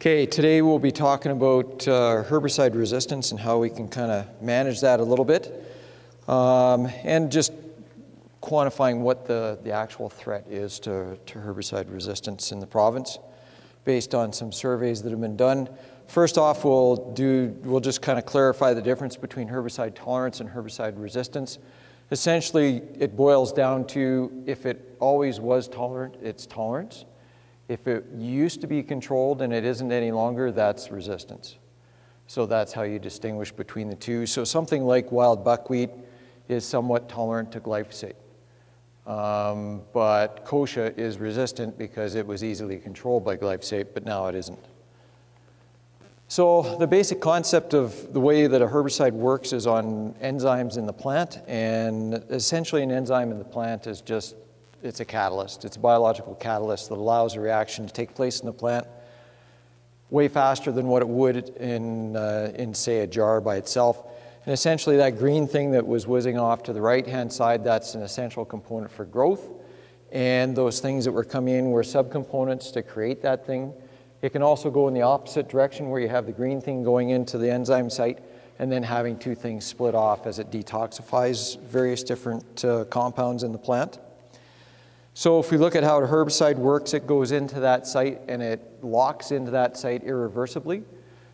Okay, today we'll be talking about uh, herbicide resistance and how we can kind of manage that a little bit. Um, and just quantifying what the, the actual threat is to, to herbicide resistance in the province based on some surveys that have been done. First off, we'll do, we'll just kind of clarify the difference between herbicide tolerance and herbicide resistance. Essentially, it boils down to if it always was tolerant, it's tolerance. If it used to be controlled and it isn't any longer, that's resistance. So that's how you distinguish between the two. So something like wild buckwheat is somewhat tolerant to glyphosate. Um, but kochia is resistant because it was easily controlled by glyphosate, but now it isn't. So the basic concept of the way that a herbicide works is on enzymes in the plant, and essentially an enzyme in the plant is just, it's a catalyst. It's a biological catalyst that allows a reaction to take place in the plant way faster than what it would in, uh, in say, a jar by itself. And essentially that green thing that was whizzing off to the right-hand side, that's an essential component for growth. And those things that were coming in were subcomponents to create that thing. It can also go in the opposite direction where you have the green thing going into the enzyme site and then having two things split off as it detoxifies various different uh, compounds in the plant. So if we look at how a herbicide works, it goes into that site and it locks into that site irreversibly.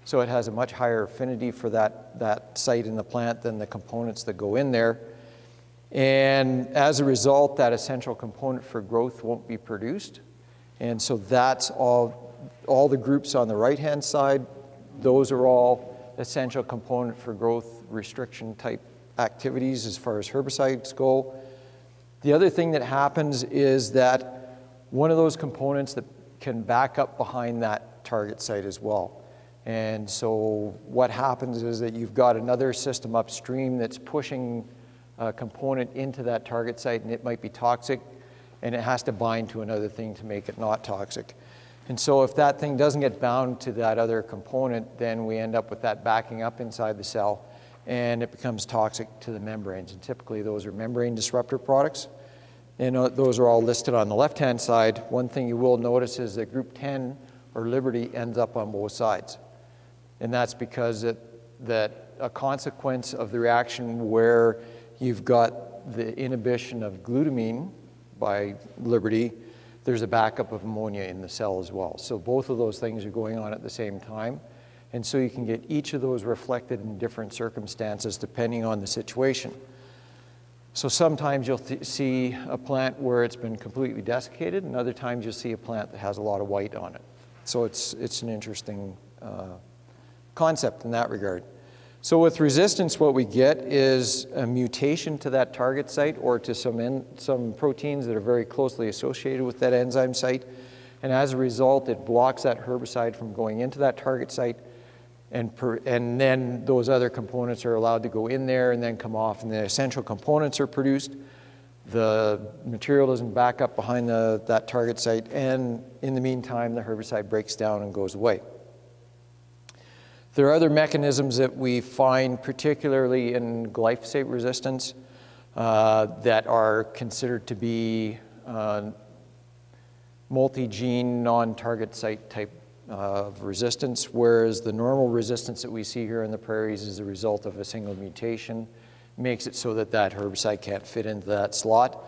So it has a much higher affinity for that, that site in the plant than the components that go in there. And as a result, that essential component for growth won't be produced. And so that's all, all the groups on the right-hand side, those are all essential component for growth restriction type activities as far as herbicides go. The other thing that happens is that one of those components that can back up behind that target site as well. And so what happens is that you've got another system upstream that's pushing a component into that target site and it might be toxic and it has to bind to another thing to make it not toxic. And so if that thing doesn't get bound to that other component, then we end up with that backing up inside the cell and it becomes toxic to the membranes. And typically those are membrane disruptor products. And uh, those are all listed on the left-hand side. One thing you will notice is that group 10 or Liberty ends up on both sides. And that's because it, that a consequence of the reaction where you've got the inhibition of glutamine by Liberty, there's a backup of ammonia in the cell as well. So both of those things are going on at the same time. And so you can get each of those reflected in different circumstances depending on the situation. So sometimes you'll see a plant where it's been completely desiccated, and other times you'll see a plant that has a lot of white on it. So it's, it's an interesting uh, concept in that regard. So with resistance, what we get is a mutation to that target site or to some, in, some proteins that are very closely associated with that enzyme site. And as a result, it blocks that herbicide from going into that target site. And, per, and then those other components are allowed to go in there and then come off, and the essential components are produced. The material doesn't back up behind the, that target site, and in the meantime, the herbicide breaks down and goes away. There are other mechanisms that we find, particularly in glyphosate resistance, uh, that are considered to be uh, multi-gene, non-target site type of resistance, whereas the normal resistance that we see here in the prairies is a result of a single mutation, makes it so that that herbicide can't fit into that slot.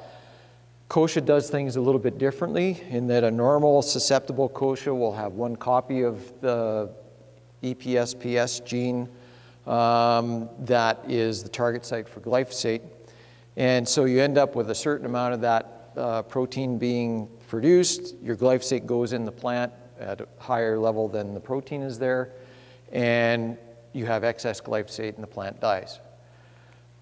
Kochia does things a little bit differently in that a normal susceptible kochia will have one copy of the EPSPS gene um, that is the target site for glyphosate. And so you end up with a certain amount of that uh, protein being produced. Your glyphosate goes in the plant at a higher level than the protein is there, and you have excess glyphosate and the plant dies.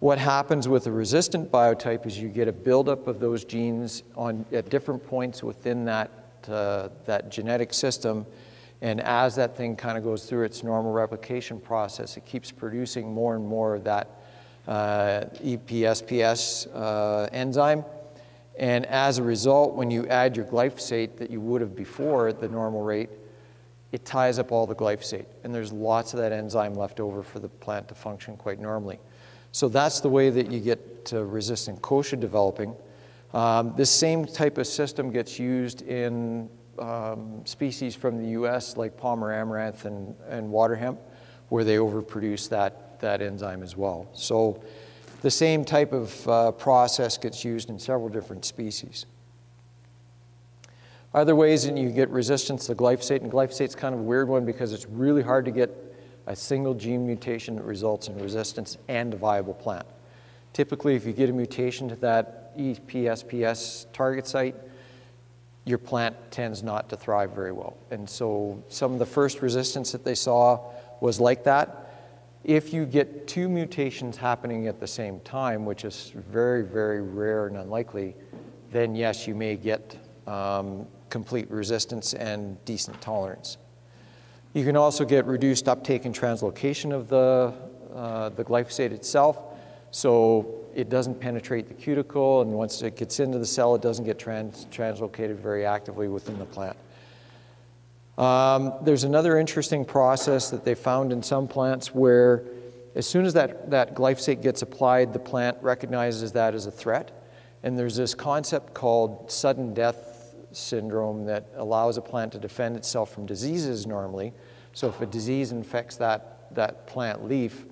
What happens with a resistant biotype is you get a buildup of those genes on, at different points within that, uh, that genetic system, and as that thing kind of goes through its normal replication process, it keeps producing more and more of that uh, EPSPS uh, enzyme. And as a result, when you add your glyphosate that you would have before at the normal rate, it ties up all the glyphosate. And there's lots of that enzyme left over for the plant to function quite normally. So that's the way that you get resistant kochia developing. Um, this same type of system gets used in um, species from the US, like Palmer amaranth and, and water hemp, where they overproduce that, that enzyme as well. So the same type of uh, process gets used in several different species. Other ways that you get resistance to glyphosate, and glyphosate's kind of a weird one because it's really hard to get a single gene mutation that results in resistance and a viable plant. Typically, if you get a mutation to that EPSPS target site, your plant tends not to thrive very well. And so some of the first resistance that they saw was like that. If you get two mutations happening at the same time, which is very, very rare and unlikely, then yes, you may get um, complete resistance and decent tolerance. You can also get reduced uptake and translocation of the, uh, the glyphosate itself. So it doesn't penetrate the cuticle, and once it gets into the cell, it doesn't get trans translocated very actively within the plant. Um, there's another interesting process that they found in some plants where as soon as that, that glyphosate gets applied, the plant recognizes that as a threat. And there's this concept called sudden death syndrome that allows a plant to defend itself from diseases normally. So if a disease infects that, that plant leaf,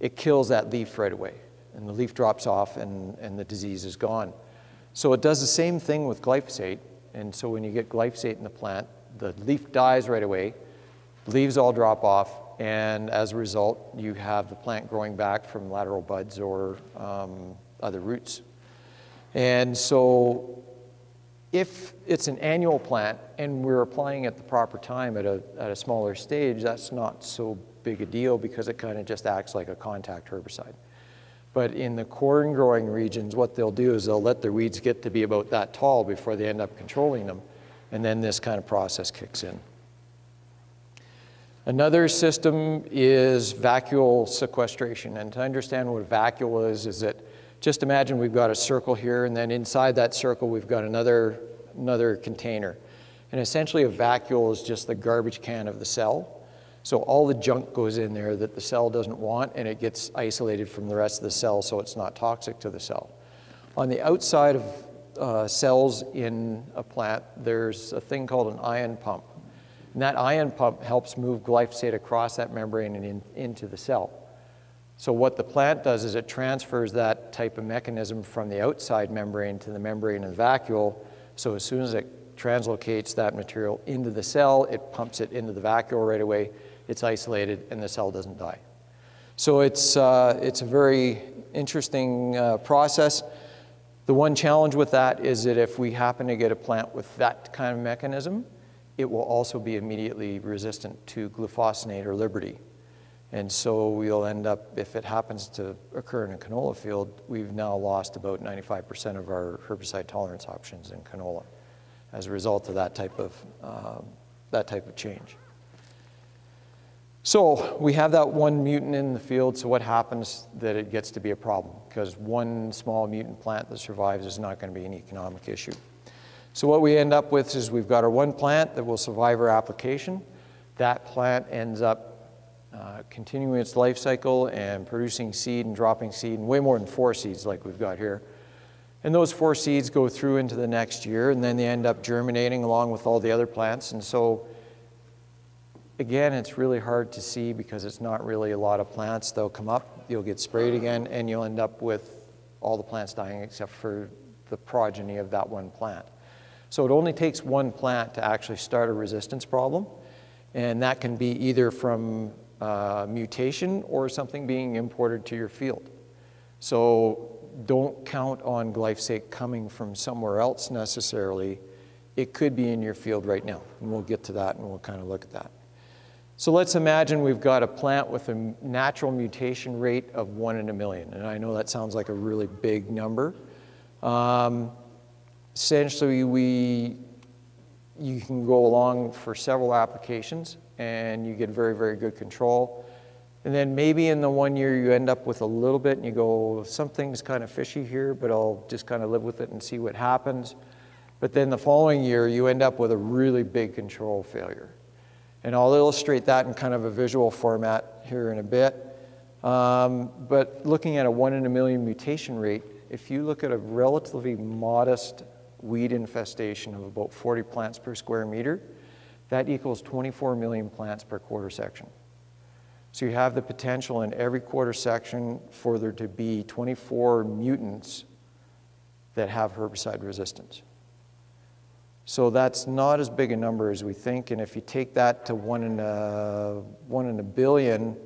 it kills that leaf right away and the leaf drops off and, and the disease is gone. So it does the same thing with glyphosate. And so when you get glyphosate in the plant, the leaf dies right away, leaves all drop off, and as a result, you have the plant growing back from lateral buds or um, other roots. And so if it's an annual plant and we're applying at the proper time at a, at a smaller stage, that's not so big a deal because it kind of just acts like a contact herbicide. But in the corn growing regions, what they'll do is they'll let their weeds get to be about that tall before they end up controlling them. And then this kind of process kicks in. Another system is vacuole sequestration. And to understand what a vacuole is, is that just imagine we've got a circle here, and then inside that circle, we've got another, another container. And essentially, a vacuole is just the garbage can of the cell. So all the junk goes in there that the cell doesn't want and it gets isolated from the rest of the cell so it's not toxic to the cell. On the outside of uh, cells in a plant, there's a thing called an ion pump. And that ion pump helps move glyphosate across that membrane and in, into the cell. So what the plant does is it transfers that type of mechanism from the outside membrane to the membrane of the vacuole. So as soon as it translocates that material into the cell, it pumps it into the vacuole right away it's isolated, and the cell doesn't die. So it's, uh, it's a very interesting uh, process. The one challenge with that is that if we happen to get a plant with that kind of mechanism, it will also be immediately resistant to glufosinate or Liberty. And so we'll end up, if it happens to occur in a canola field, we've now lost about 95% of our herbicide tolerance options in canola as a result of that type of, uh, that type of change. So we have that one mutant in the field, so what happens that it gets to be a problem? Because one small mutant plant that survives is not going to be an economic issue. So what we end up with is we've got our one plant that will survive our application. That plant ends up uh, continuing its life cycle and producing seed and dropping seed, and way more than four seeds like we've got here. And those four seeds go through into the next year, and then they end up germinating along with all the other plants. And so Again, it's really hard to see because it's not really a lot of plants. They'll come up, you'll get sprayed again, and you'll end up with all the plants dying except for the progeny of that one plant. So it only takes one plant to actually start a resistance problem, and that can be either from uh, mutation or something being imported to your field. So don't count on glyphosate coming from somewhere else necessarily. It could be in your field right now, and we'll get to that and we'll kind of look at that. So let's imagine we've got a plant with a natural mutation rate of one in a million. And I know that sounds like a really big number. Um, essentially, we, you can go along for several applications and you get very, very good control. And then maybe in the one year you end up with a little bit and you go, something's kind of fishy here, but I'll just kind of live with it and see what happens. But then the following year you end up with a really big control failure. And I'll illustrate that in kind of a visual format here in a bit. Um, but looking at a one in a million mutation rate, if you look at a relatively modest weed infestation of about 40 plants per square meter, that equals 24 million plants per quarter section. So you have the potential in every quarter section for there to be 24 mutants that have herbicide resistance. So that's not as big a number as we think, and if you take that to one in a, one in a billion,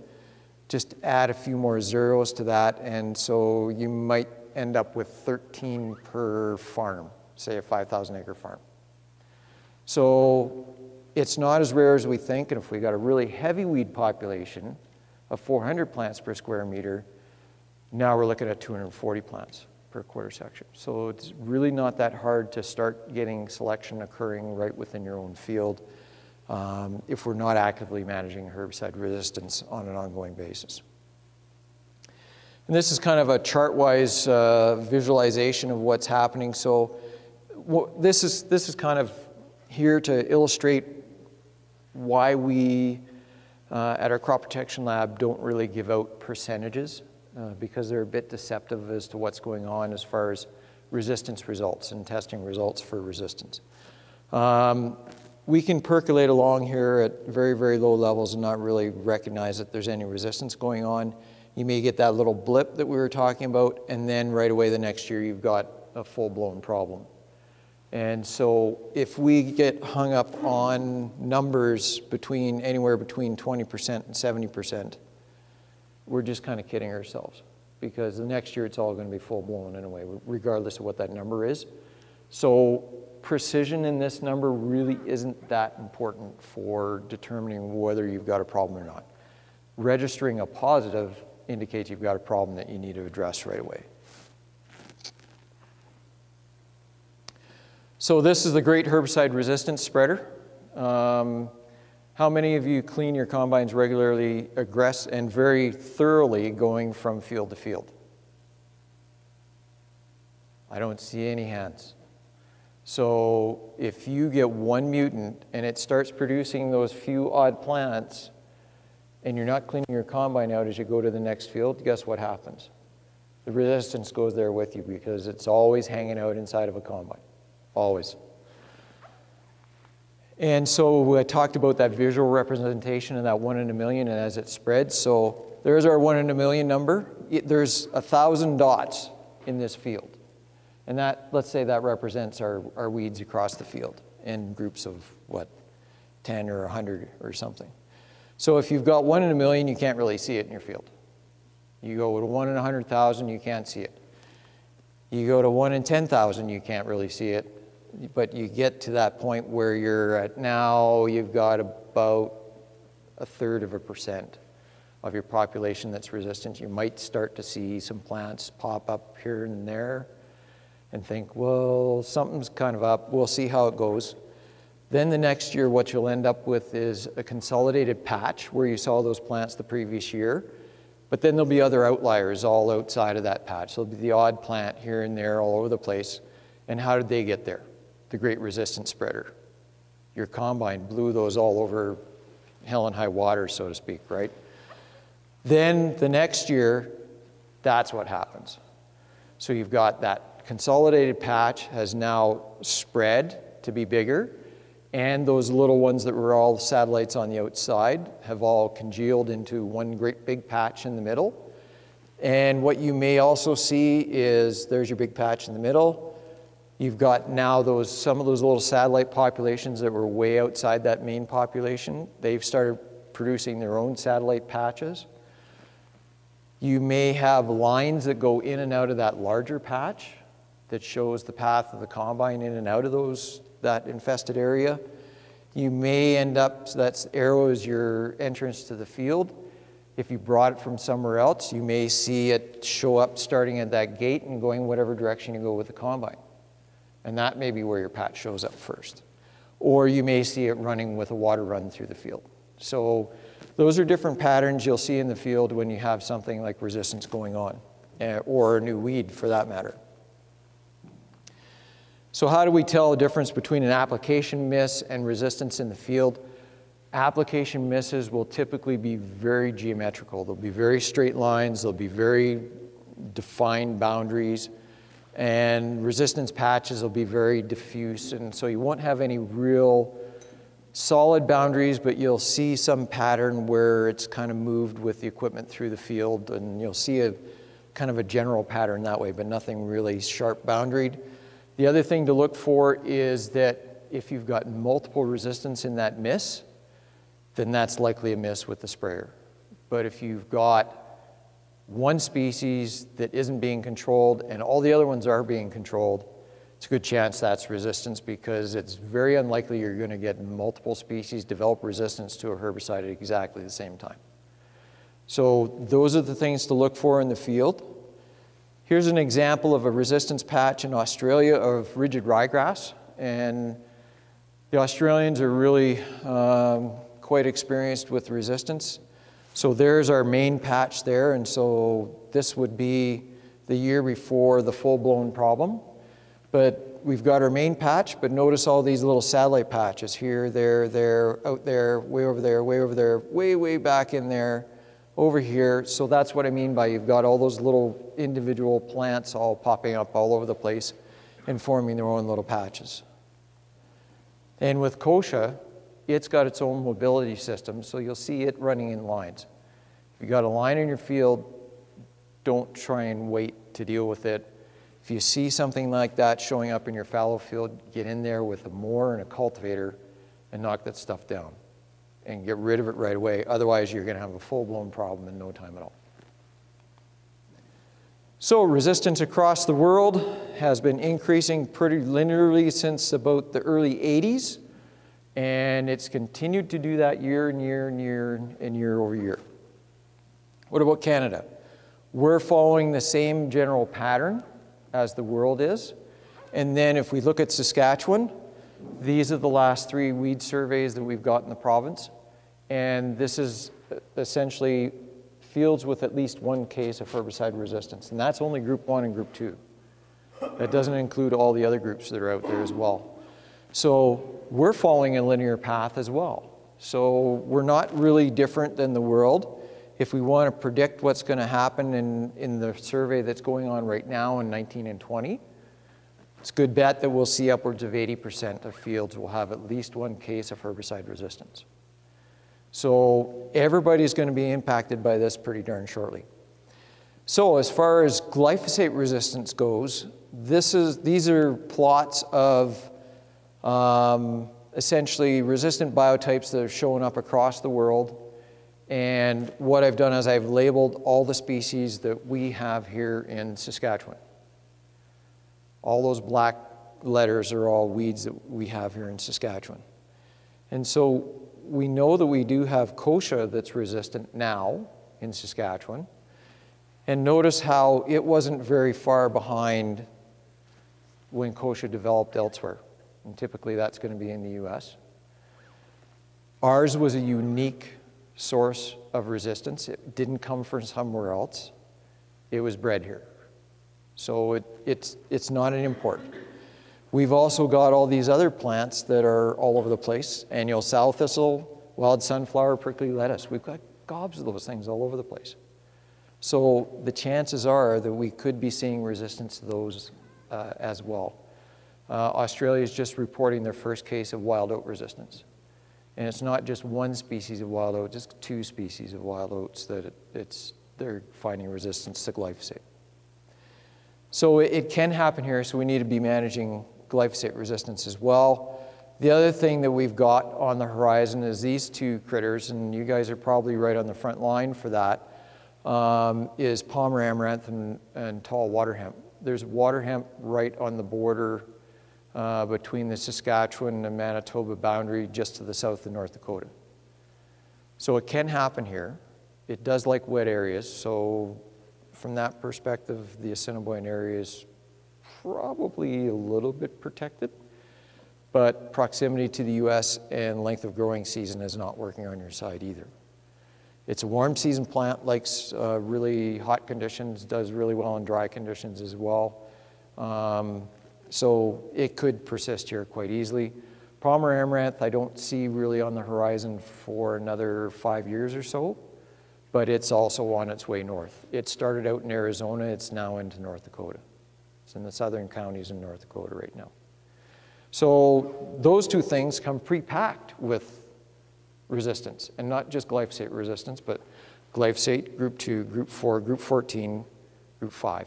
just add a few more zeros to that, and so you might end up with 13 per farm, say a 5,000 acre farm. So it's not as rare as we think, and if we got a really heavy weed population of 400 plants per square meter, now we're looking at 240 plants per quarter section. So it's really not that hard to start getting selection occurring right within your own field um, if we're not actively managing herbicide resistance on an ongoing basis. And this is kind of a chart-wise uh, visualization of what's happening. So this is, this is kind of here to illustrate why we uh, at our crop protection lab don't really give out percentages uh, because they're a bit deceptive as to what's going on as far as resistance results and testing results for resistance. Um, we can percolate along here at very, very low levels and not really recognize that there's any resistance going on. You may get that little blip that we were talking about, and then right away the next year you've got a full-blown problem. And so if we get hung up on numbers between anywhere between 20% and 70%, we're just kind of kidding ourselves because the next year it's all going to be full blown in a way, regardless of what that number is. So precision in this number really isn't that important for determining whether you've got a problem or not. Registering a positive indicates you've got a problem that you need to address right away. So this is the great herbicide resistance spreader. Um, how many of you clean your combines regularly, aggress, and very thoroughly going from field to field? I don't see any hands. So if you get one mutant and it starts producing those few odd plants and you're not cleaning your combine out as you go to the next field, guess what happens? The resistance goes there with you because it's always hanging out inside of a combine, always. And so I talked about that visual representation and that one in a million and as it spreads. So there's our one in a million number. There's a thousand dots in this field. And that, let's say that represents our, our weeds across the field in groups of what, 10 or 100 or something. So if you've got one in a million, you can't really see it in your field. You go to one in 100,000, you can't see it. You go to one in 10,000, you can't really see it but you get to that point where you're at now, you've got about a third of a percent of your population that's resistant. You might start to see some plants pop up here and there and think, well, something's kind of up. We'll see how it goes. Then the next year, what you'll end up with is a consolidated patch where you saw those plants the previous year. But then there'll be other outliers all outside of that patch. There'll be the odd plant here and there all over the place. And how did they get there? The great resistance spreader. Your combine blew those all over hell and high water, so to speak, right? Then the next year, that's what happens. So you've got that consolidated patch has now spread to be bigger, and those little ones that were all satellites on the outside have all congealed into one great big patch in the middle. And what you may also see is there's your big patch in the middle, You've got now those, some of those little satellite populations that were way outside that main population. They've started producing their own satellite patches. You may have lines that go in and out of that larger patch that shows the path of the combine in and out of those, that infested area. You may end up, so that arrow is your entrance to the field. If you brought it from somewhere else, you may see it show up starting at that gate and going whatever direction you go with the combine. And that may be where your patch shows up first. Or you may see it running with a water run through the field. So those are different patterns you'll see in the field when you have something like resistance going on, uh, or a new weed for that matter. So how do we tell the difference between an application miss and resistance in the field? Application misses will typically be very geometrical. They'll be very straight lines, they'll be very defined boundaries And resistance patches will be very diffuse, and so you won't have any real solid boundaries, but you'll see some pattern where it's kind of moved with the equipment through the field, and you'll see a kind of a general pattern that way, but nothing really sharp boundaried. The other thing to look for is that if you've got multiple resistance in that miss, then that's likely a miss with the sprayer. But if you've got one species that isn't being controlled and all the other ones are being controlled, it's a good chance that's resistance because it's very unlikely you're going to get multiple species develop resistance to a herbicide at exactly the same time. So those are the things to look for in the field. Here's an example of a resistance patch in Australia of rigid ryegrass. And the Australians are really um, quite experienced with resistance. So there's our main patch there. And so this would be the year before the full-blown problem. But we've got our main patch, but notice all these little satellite patches here, there, there, out there, way over there, way over there, way, way back in there, over here. So that's what I mean by you've got all those little individual plants all popping up all over the place and forming their own little patches. And with kochia, it's got its own mobility system, so you'll see it running in lines. If you got a line in your field, don't try and wait to deal with it if you see something like that showing up in your fallow field, get in there with a mower and a cultivator and knock that stuff down and get rid of it right away. Otherwise, you're going to have a full-blown problem in no time at all. So resistance across the world has been increasing pretty linearly since about the early 80s, and it's continued to do that year and year and year and year over year. What about Canada? We're following the same general pattern as the world is. And then if we look at Saskatchewan, these are the last three weed surveys that we've got in the province. And this is uh, essentially fields with at least one case of herbicide resistance. And that's only group one and group two. That doesn't include all the other groups that are out there as well. So we're following a linear path as well. So we're not really different than the world if we want to predict what's going to happen in, in the survey that's going on right now in 19 and 20, it's a good bet that we'll see upwards of 80% of fields will have at least one case of herbicide resistance. So everybody's going to be impacted by this pretty darn shortly. So as far as glyphosate resistance goes, this is, these are plots of um, essentially resistant biotypes that are showing up across the world and what I've done is I've labeled all the species that we have here in Saskatchewan. All those black letters are all weeds that we have here in Saskatchewan. And so we know that we do have kochia that's resistant now in Saskatchewan. And notice how it wasn't very far behind when kochia developed elsewhere. And typically that's going to be in the US. Ours was a unique source of resistance. It didn't come from somewhere else. It was bred here. So it, it's, it's not an import. We've also got all these other plants that are all over the place. Annual sow thistle, wild sunflower, prickly lettuce. We've got gobs of those things all over the place. So the chances are that we could be seeing resistance to those uh, as well. Uh, Australia is just reporting their first case of wild oat resistance. And it's not just one species of wild oat, just two species of wild oats that it, it's, they're finding resistance to glyphosate. So it, it can happen here, so we need to be managing glyphosate resistance as well. The other thing that we've got on the horizon is these two critters, and you guys are probably right on the front line for that. Um, is Palmer amaranth and, and tall water hemp. There's water hemp right on the border uh, between the Saskatchewan and Manitoba boundary just to the south of North Dakota. So it can happen here. It does like wet areas, so from that perspective, the Assiniboia area is probably a little bit protected, but proximity to the US and length of growing season is not working on your side either. It's a warm season plant, likes uh, really hot conditions, does really well in dry conditions as well. Um, so it could persist here quite easily. Palmer amaranth, I don't see really on the horizon for another five years or so, but it's also on its way north. It started out in Arizona, it's now into North Dakota. It's in the southern counties in North Dakota right now. So those two things come pre-packed with resistance, and not just glyphosate resistance, but glyphosate, group 2, group 4, group 14, group 5.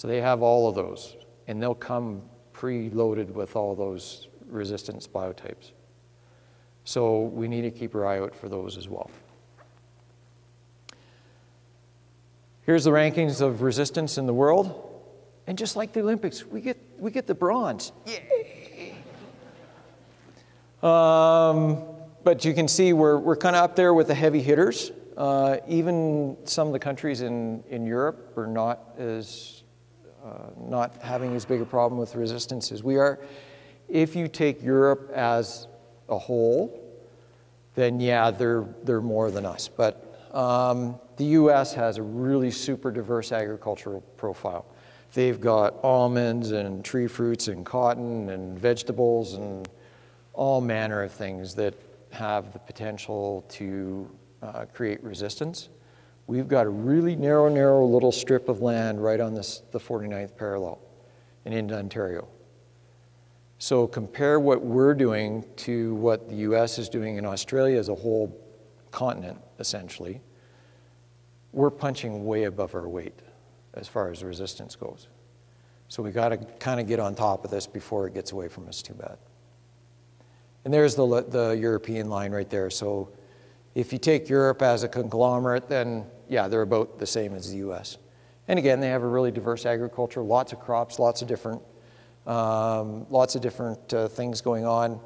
So they have all of those, and they'll come pre-loaded with all those resistance biotypes. So we need to keep our eye out for those as well. Here's the rankings of resistance in the world. And just like the Olympics, we get, we get the bronze. Yay! Um, but you can see we're, we're kind of up there with the heavy hitters. Uh, even some of the countries in, in Europe are not as not having as big a problem with resistance as we are. If you take Europe as a whole, then yeah, they're, they're more than us. But um, the US has a really super diverse agricultural profile. They've got almonds and tree fruits and cotton and vegetables and all manner of things that have the potential to uh, create resistance. We've got a really narrow, narrow little strip of land right on this, the 49th parallel in into Ontario. So compare what we're doing to what the US is doing in Australia as a whole continent, essentially. We're punching way above our weight as far as resistance goes. So we got to kind of get on top of this before it gets away from us too bad. And there's the, the European line right there. So if you take Europe as a conglomerate, then yeah, they're about the same as the US. And again, they have a really diverse agriculture, lots of crops, lots of different, um, lots of different uh, things going on.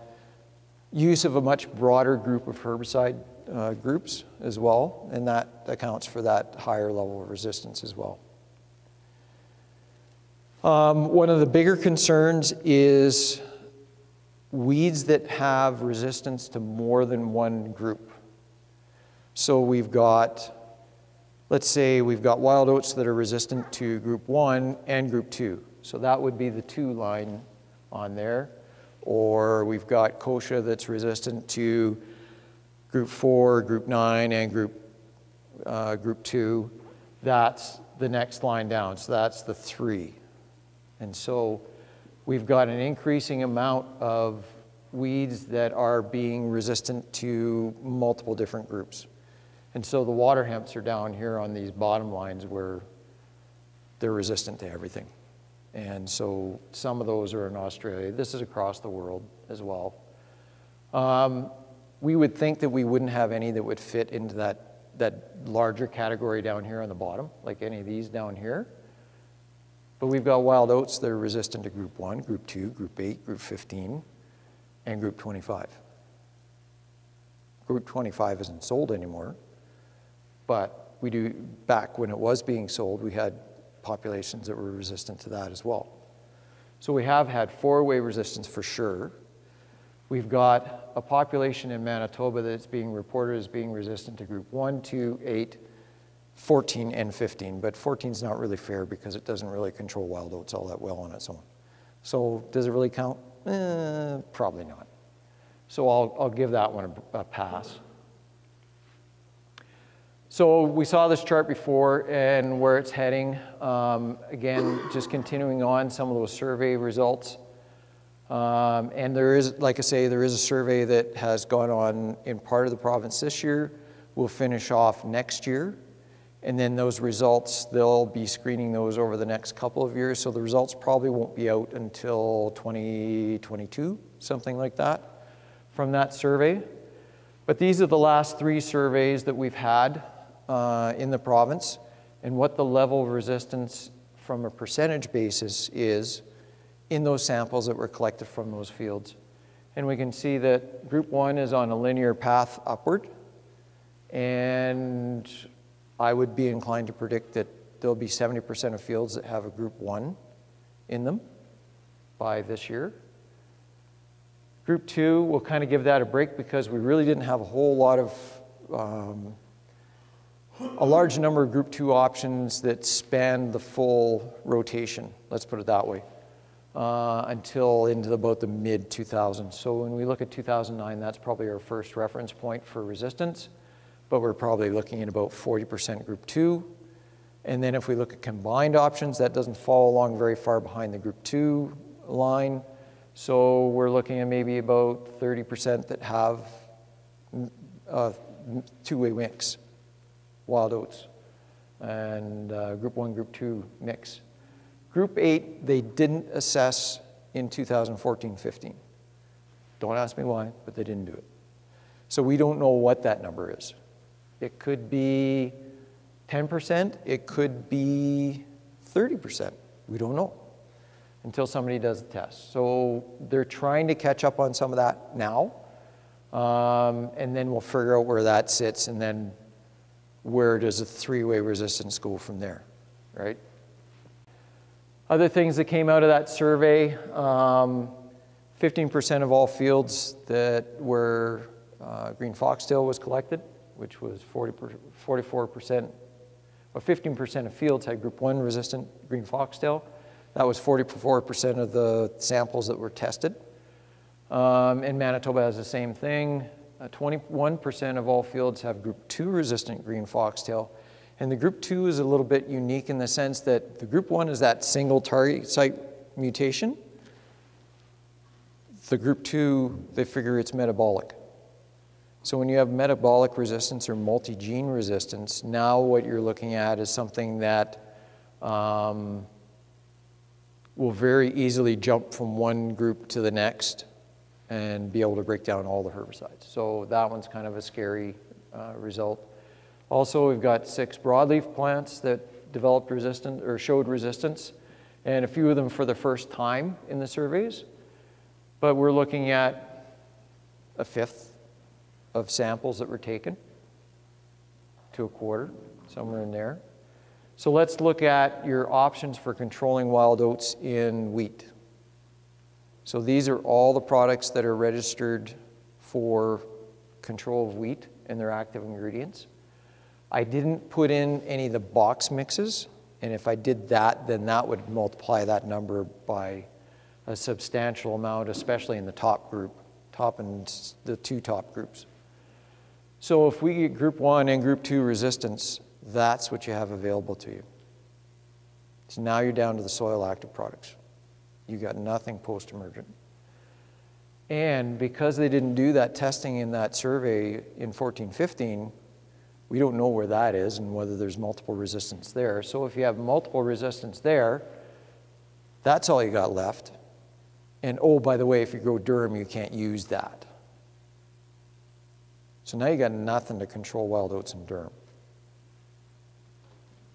Use of a much broader group of herbicide uh, groups as well, and that accounts for that higher level of resistance as well. Um, one of the bigger concerns is weeds that have resistance to more than one group. So we've got, let's say we've got wild oats that are resistant to group one and group two. So that would be the two line on there. Or we've got kochia that's resistant to group four, group nine, and group, uh, group two. That's the next line down. So that's the three. And so we've got an increasing amount of weeds that are being resistant to multiple different groups. And so the water hemps are down here on these bottom lines where they're resistant to everything. And so some of those are in Australia. This is across the world as well. Um, we would think that we wouldn't have any that would fit into that, that larger category down here on the bottom, like any of these down here. But we've got wild oats that are resistant to group 1, group 2, group 8, group 15, and group 25. Group 25 isn't sold anymore, but we do, back when it was being sold, we had populations that were resistant to that as well. So we have had four-way resistance for sure. We've got a population in Manitoba that's being reported as being resistant to group 1, 2, 8, 14, and 15. But 14 is not really fair because it doesn't really control wild oats all that well on its own. So does it really count? Eh, probably not. So I'll, I'll give that one a, a pass. So we saw this chart before and where it's heading. Um, again, just continuing on some of those survey results. Um, and there is, like I say, there is a survey that has gone on in part of the province this year. We'll finish off next year. And then those results, they'll be screening those over the next couple of years. So the results probably won't be out until 2022, something like that, from that survey. But these are the last three surveys that we've had uh, in the province and what the level of resistance from a percentage basis is in those samples that were collected from those fields. And we can see that group one is on a linear path upward. And I would be inclined to predict that there'll be 70% of fields that have a group one in them by this year. Group two, we'll kind of give that a break because we really didn't have a whole lot of um, a large number of Group 2 options that span the full rotation, let's put it that way, uh, until into about the mid 2000s. So when we look at 2009, that's probably our first reference point for resistance, but we're probably looking at about 40% Group 2 And then if we look at combined options, that doesn't fall along very far behind the group two line. So we're looking at maybe about 30% that have uh, two-way mix, wild oats, and uh, group one, group two mix. Group eight, they didn't assess in 2014-15. Don't ask me why, but they didn't do it. So we don't know what that number is. It could be 10%, it could be 30%. We don't know until somebody does the test. So they're trying to catch up on some of that now. Um, and then we'll figure out where that sits and then where does a three-way resistance go from there, right? Other things that came out of that survey, 15% um, of all fields that were uh, green foxtail was collected, which was 40 44%, or 15% of fields had group one resistant green foxtail. That was 44% of the samples that were tested. Um, and Manitoba has the same thing. 21% uh, of all fields have group two resistant green foxtail. And the group two is a little bit unique in the sense that the group one is that single target site mutation. The group two, they figure it's metabolic. So when you have metabolic resistance or multi-gene resistance, now what you're looking at is something that um, will very easily jump from one group to the next and be able to break down all the herbicides. So that one's kind of a scary uh, result. Also, we've got six broadleaf plants that developed resistance or showed resistance, and a few of them for the first time in the surveys. But we're looking at a fifth of samples that were taken to a quarter, somewhere in there. So let's look at your options for controlling wild oats in wheat. So these are all the products that are registered for control of wheat and their active ingredients. I didn't put in any of the box mixes, and if I did that, then that would multiply that number by a substantial amount, especially in the top group, top and the two top groups. So if we get group one and group two resistance, that's what you have available to you. So now you're down to the soil active products. You got nothing post-emergent. And because they didn't do that testing in that survey in 1415, we don't know where that is and whether there's multiple resistance there. So if you have multiple resistance there, that's all you got left. And oh, by the way, if you grow durum, you can't use that. So now you got nothing to control wild oats and durum.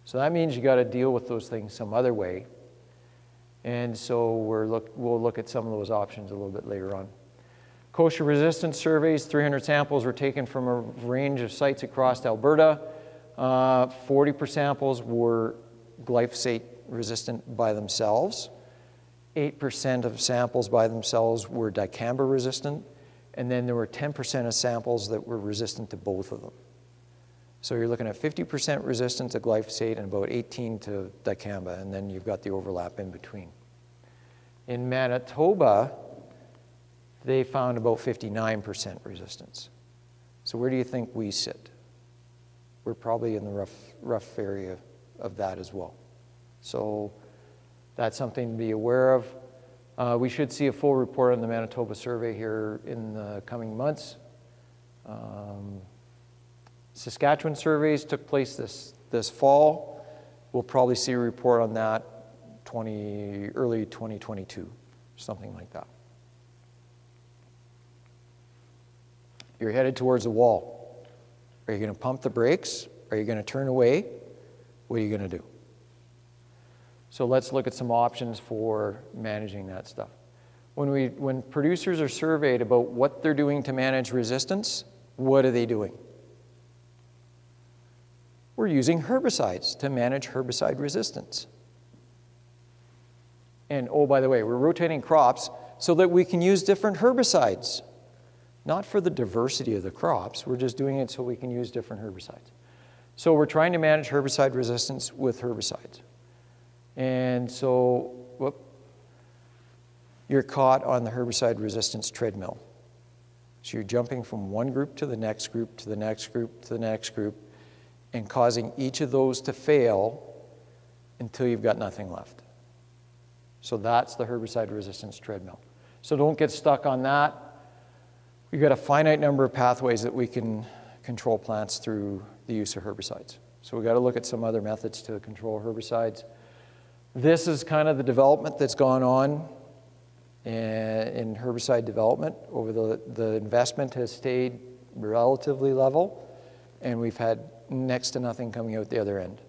So that means you got to deal with those things some other way. And so we're look, we'll look at some of those options a little bit later on. Kochia resistance surveys, 300 samples were taken from a range of sites across Alberta. Uh, 40 samples were glyphosate resistant by themselves. 8% of samples by themselves were dicamba resistant. And then there were 10% of samples that were resistant to both of them. So you're looking at 50% resistance to glyphosate and about 18 to dicamba, and then you've got the overlap in between. In Manitoba, they found about 59% resistance. So where do you think we sit? We're probably in the rough, rough area of that as well. So that's something to be aware of. Uh, we should see a full report on the Manitoba survey here in the coming months. Um, Saskatchewan surveys took place this, this fall. We'll probably see a report on that 20, early 2022, something like that. You're headed towards a wall. Are you going to pump the brakes? Are you going to turn away? What are you going to do? So let's look at some options for managing that stuff. When, we, when producers are surveyed about what they're doing to manage resistance, what are they doing? We're using herbicides to manage herbicide resistance. And oh, by the way, we're rotating crops so that we can use different herbicides. Not for the diversity of the crops, we're just doing it so we can use different herbicides. So we're trying to manage herbicide resistance with herbicides. And so, whoop, you're caught on the herbicide resistance treadmill. So you're jumping from one group to the next group to the next group to the next group and causing each of those to fail until you've got nothing left. So that's the herbicide resistance treadmill. So don't get stuck on that. We've got a finite number of pathways that we can control plants through the use of herbicides. So we've got to look at some other methods to control herbicides. This is kind of the development that's gone on eh, in herbicide development. Over the, the investment has stayed relatively level, and we've had next to nothing coming out the other end.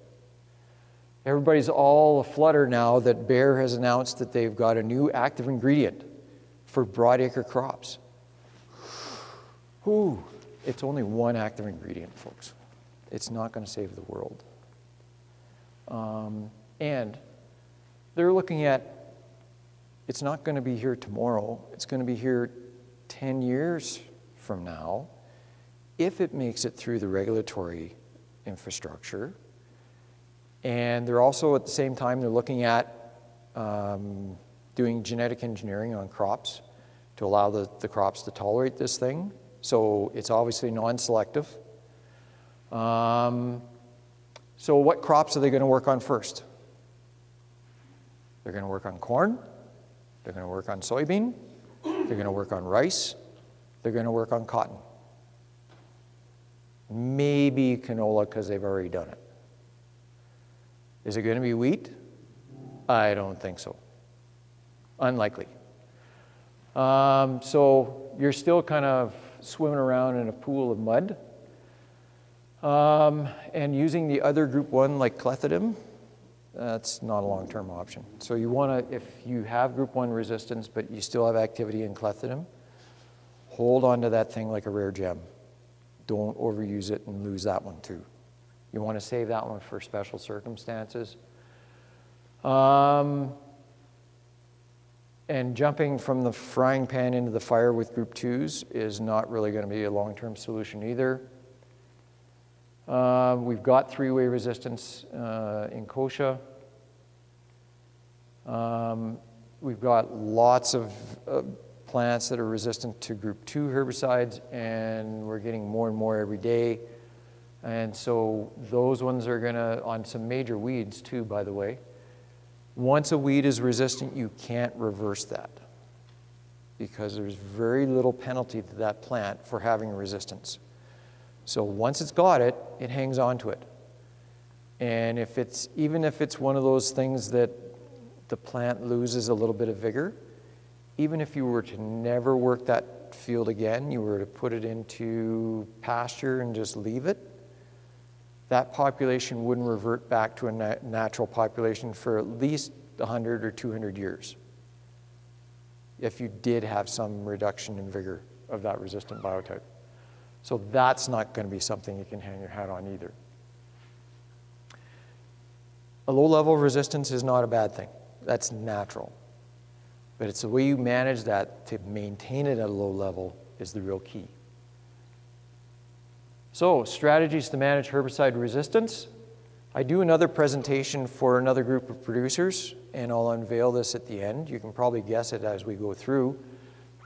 Everybody's all aflutter now that Bayer has announced that they've got a new active ingredient for broadacre crops. Ooh, it's only one active ingredient, folks. It's not going to save the world. Um, and they're looking at it's not going to be here tomorrow, it's going to be here 10 years from now if it makes it through the regulatory infrastructure. And they're also at the same time, they're looking at um, doing genetic engineering on crops to allow the, the crops to tolerate this thing. So it's obviously non-selective. Um, so what crops are they going to work on first? They're going to work on corn. They're going to work on soybean. They're going to work on rice. They're going to work on cotton. Maybe canola because they've already done it. Is it going to be wheat? I don't think so. Unlikely. Um, so you're still kind of swimming around in a pool of mud. Um, and using the other group one like clethodim, that's not a long-term option. So you want to, if you have group one resistance, but you still have activity in clethodim, hold on to that thing like a rare gem. Don't overuse it and lose that one too. You want to save that one for special circumstances. Um, and jumping from the frying pan into the fire with group twos is not really going to be a long-term solution either. Uh, we've got three-way resistance uh, in kochia. Um, we've got lots of uh, plants that are resistant to group 2 herbicides, and we're getting more and more every day. And so those ones are going to, on some major weeds too, by the way. Once a weed is resistant, you can't reverse that because there's very little penalty to that plant for having resistance. So once it's got it, it hangs on to it. And if it's, even if it's one of those things that the plant loses a little bit of vigor, even if you were to never work that field again, you were to put it into pasture and just leave it, that population wouldn't revert back to a nat natural population for at least 100 or 200 years if you did have some reduction in vigor of that resistant biotype. So that's not going to be something you can hang your hat on either. A low level of resistance is not a bad thing. That's natural. But it's the way you manage that to maintain it at a low level is the real key. So, strategies to manage herbicide resistance. I do another presentation for another group of producers, and I'll unveil this at the end. You can probably guess it as we go through,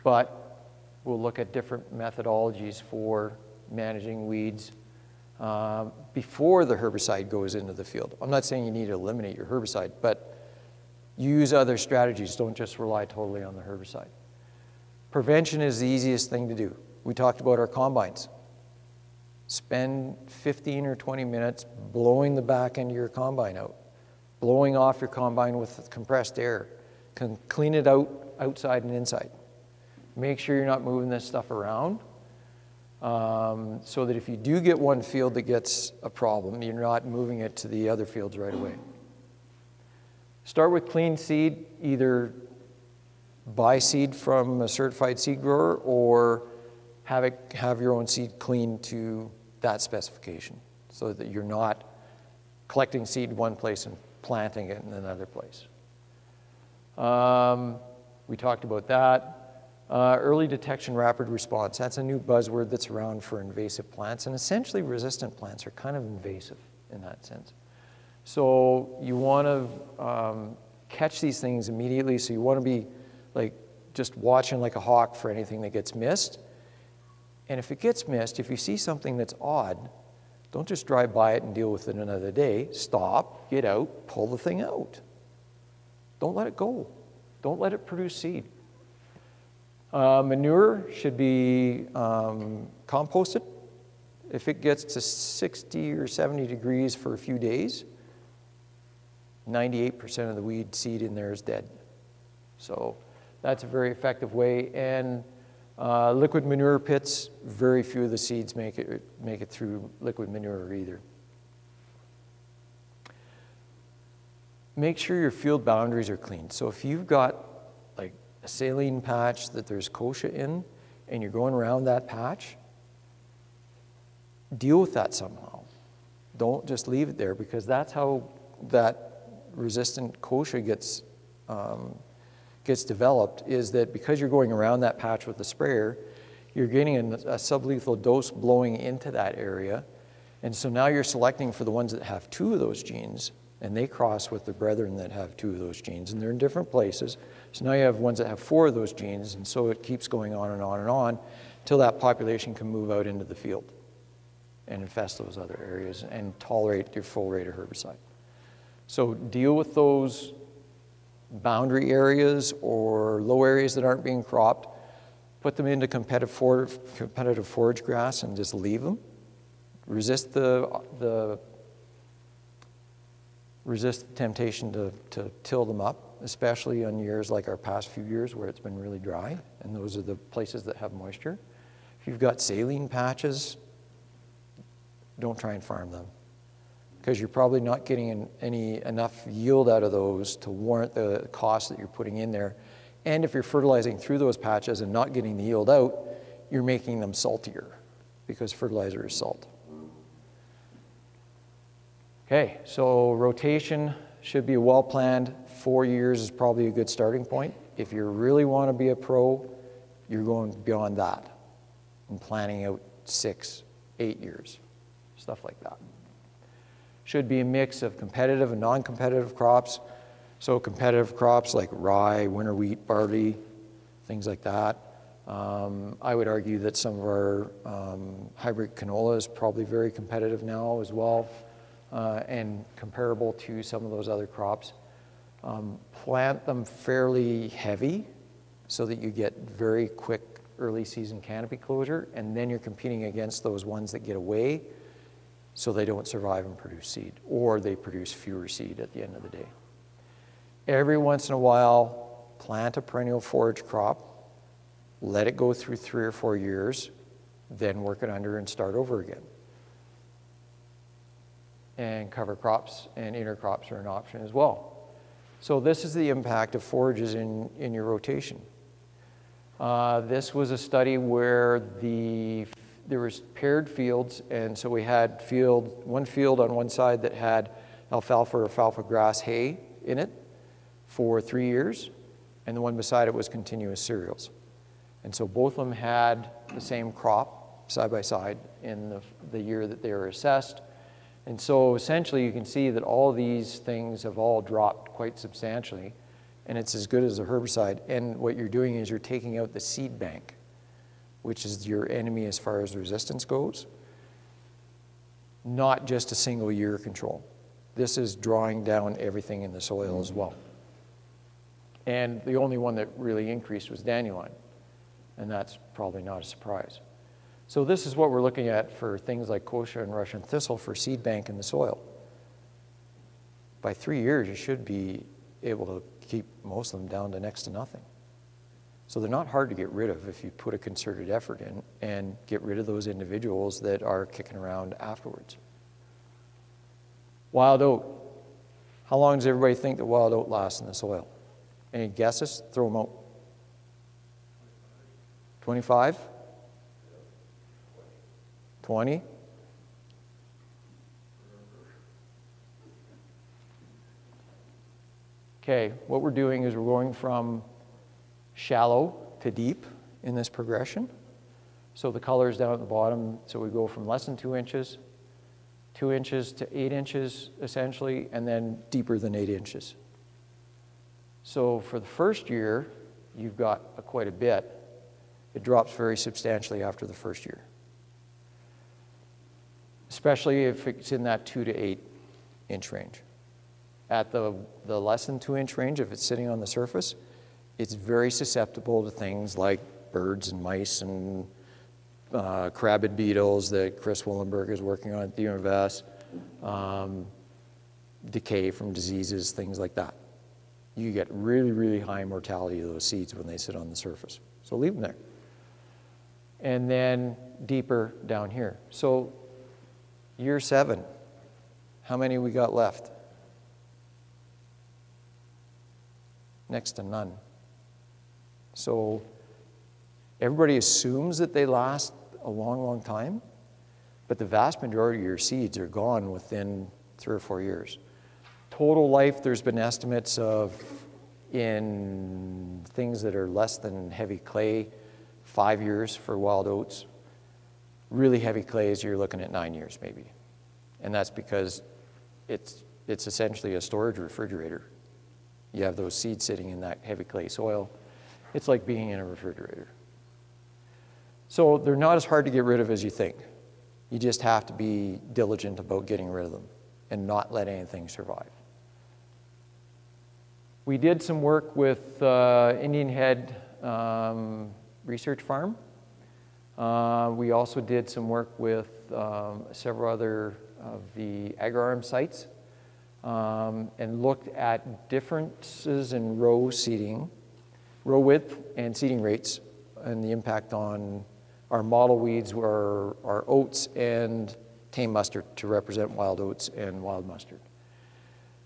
but we'll look at different methodologies for managing weeds uh, before the herbicide goes into the field. I'm not saying you need to eliminate your herbicide, but use other strategies. Don't just rely totally on the herbicide. Prevention is the easiest thing to do. We talked about our combines. Spend 15 or 20 minutes blowing the back end of your combine out, blowing off your combine with compressed air. Can clean it out outside and inside. Make sure you're not moving this stuff around um, so that if you do get one field that gets a problem, you're not moving it to the other fields right away. Start with clean seed, either buy seed from a certified seed grower or have, it, have your own seed clean to that specification so that you're not collecting seed one place and planting it in another place. Um, we talked about that. Uh, early detection rapid response, that's a new buzzword that's around for invasive plants, and essentially resistant plants are kind of invasive in that sense. So you want to um, catch these things immediately. So you want to be like just watching like a hawk for anything that gets missed. And if it gets missed, if you see something that's odd, Don't just drive by it and deal with it another day. Stop, get out, pull the thing out. Don't let it go. Don't let it produce seed. Uh, manure should be um, composted. If it gets to 60 or 70 degrees for a few days, 98% of the weed seed in there is dead. So that's a very effective way. And uh, liquid manure pits, very few of the seeds make it, make it through liquid manure either. Make sure your field boundaries are clean. So if you've got like a saline patch that there's kochia in and you're going around that patch, deal with that somehow. Don't just leave it there because that's how that resistant kochia gets um, gets developed is that because you're going around that patch with the sprayer, you're getting a, a sublethal dose blowing into that area. And so now you're selecting for the ones that have two of those genes, and they cross with the brethren that have two of those genes, and they're in different places. So now you have ones that have four of those genes, and so it keeps going on and on and on until that population can move out into the field and infest those other areas and tolerate your full rate of herbicide. So deal with those boundary areas or low areas that aren't being cropped, put them into competitive, for, competitive forage grass and just leave them. Resist the, the resist the temptation to, to till them up, especially on years like our past few years where it's been really dry, and those are the places that have moisture. If you've got saline patches, don't try and farm them because you're probably not getting any enough yield out of those to warrant the cost that you're putting in there. And if you're fertilizing through those patches and not getting the yield out, you're making them saltier because fertilizer is salt. Okay, so rotation should be well planned. Four years is probably a good starting point. If you really want to be a pro, you're going beyond that and planning out six, eight years, stuff like that should be a mix of competitive and non-competitive crops. So competitive crops like rye, winter wheat, barley, things like that. Um, I would argue that some of our um, hybrid canola is probably very competitive now as well uh, and comparable to some of those other crops. Um, plant them fairly heavy so that you get very quick early season canopy closure and then you're competing against those ones that get away so they don't survive and produce seed, or they produce fewer seed at the end of the day. Every once in a while, plant a perennial forage crop, let it go through three or four years, then work it under and start over again. And cover crops and intercrops are an option as well. So this is the impact of forages in, in your rotation. Uh, this was a study where the there was paired fields, and so we had field, one field on one side that had alfalfa or alfalfa grass hay in it for three years, and the one beside it was continuous cereals. And so both of them had the same crop side by side in the, the year that they were assessed. And so essentially you can see that all these things have all dropped quite substantially, and it's as good as a herbicide. And what you're doing is you're taking out the seed bank which is your enemy as far as resistance goes, not just a single year control. This is drawing down everything in the soil as well. And the only one that really increased was dandelion, and that's probably not a surprise. So this is what we're looking at for things like kochia and Russian thistle for seed bank in the soil. By three years, you should be able to keep most of them down to next to nothing. So they're not hard to get rid of if you put a concerted effort in and get rid of those individuals that are kicking around afterwards. Wild oat. How long does everybody think that wild oat lasts in the soil? Any guesses? Throw them out. 25? 20? Okay, what we're doing is we're going from shallow to deep in this progression. So the color is down at the bottom. So we go from less than two inches, two inches to eight inches essentially, and then deeper than eight inches. So for the first year, you've got a, quite a bit. It drops very substantially after the first year. especially if it's in that two to eight inch range. At the, the less than two inch range, if it's sitting on the surface, it's very susceptible to things like birds and mice and uh, carabid beetles that Chris Willenborg is working on at the U of S, um, decay from diseases, things like that. You get really, really high mortality of those seeds when they sit on the surface. So leave them there. And then deeper down here. So year seven, how many we got left? Next to none. So everybody assumes that they last a long, long time, but the vast majority of your seeds are gone within three or four years. Total life, there's been estimates of in things that are less than heavy clay, five years for wild oats. Really heavy clays, you're looking at nine years maybe. And that's because it's, it's essentially a storage refrigerator. You have those seeds sitting in that heavy clay soil. It's like being in a refrigerator. So they're not as hard to get rid of as you think. You just have to be diligent about getting rid of them and not let anything survive. We did some work with uh, Indian Head um, Research Farm. Uh, we also did some work with um, several other of the AgriArm sites um, and looked at differences in row seeding, row width and seeding rates and the impact on our model weeds were our oats and tame mustard to represent wild oats and wild mustard.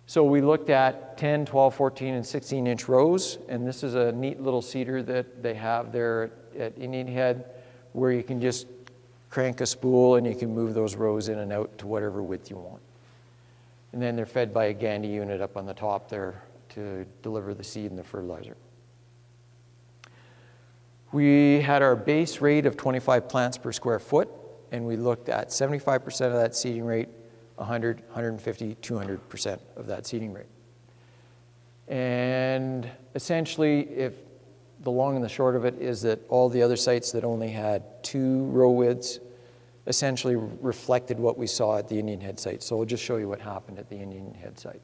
So we looked at 10, 12, 14, and 16 inch rows, and this is a neat little seeder that they have there at Indian Head where you can just crank a spool and you can move those rows in and out to whatever width you want. And then they're fed by a Gandy unit up on the top there to deliver the seed and the fertilizer. We had our base rate of 25 plants per square foot, and we looked at 75% of that seeding rate 100, 150, 200% of that seeding rate. And essentially, if the long and the short of it is that all the other sites that only had two row widths essentially reflected what we saw at the Indian Head site. So I'll just show you what happened at the Indian Head site.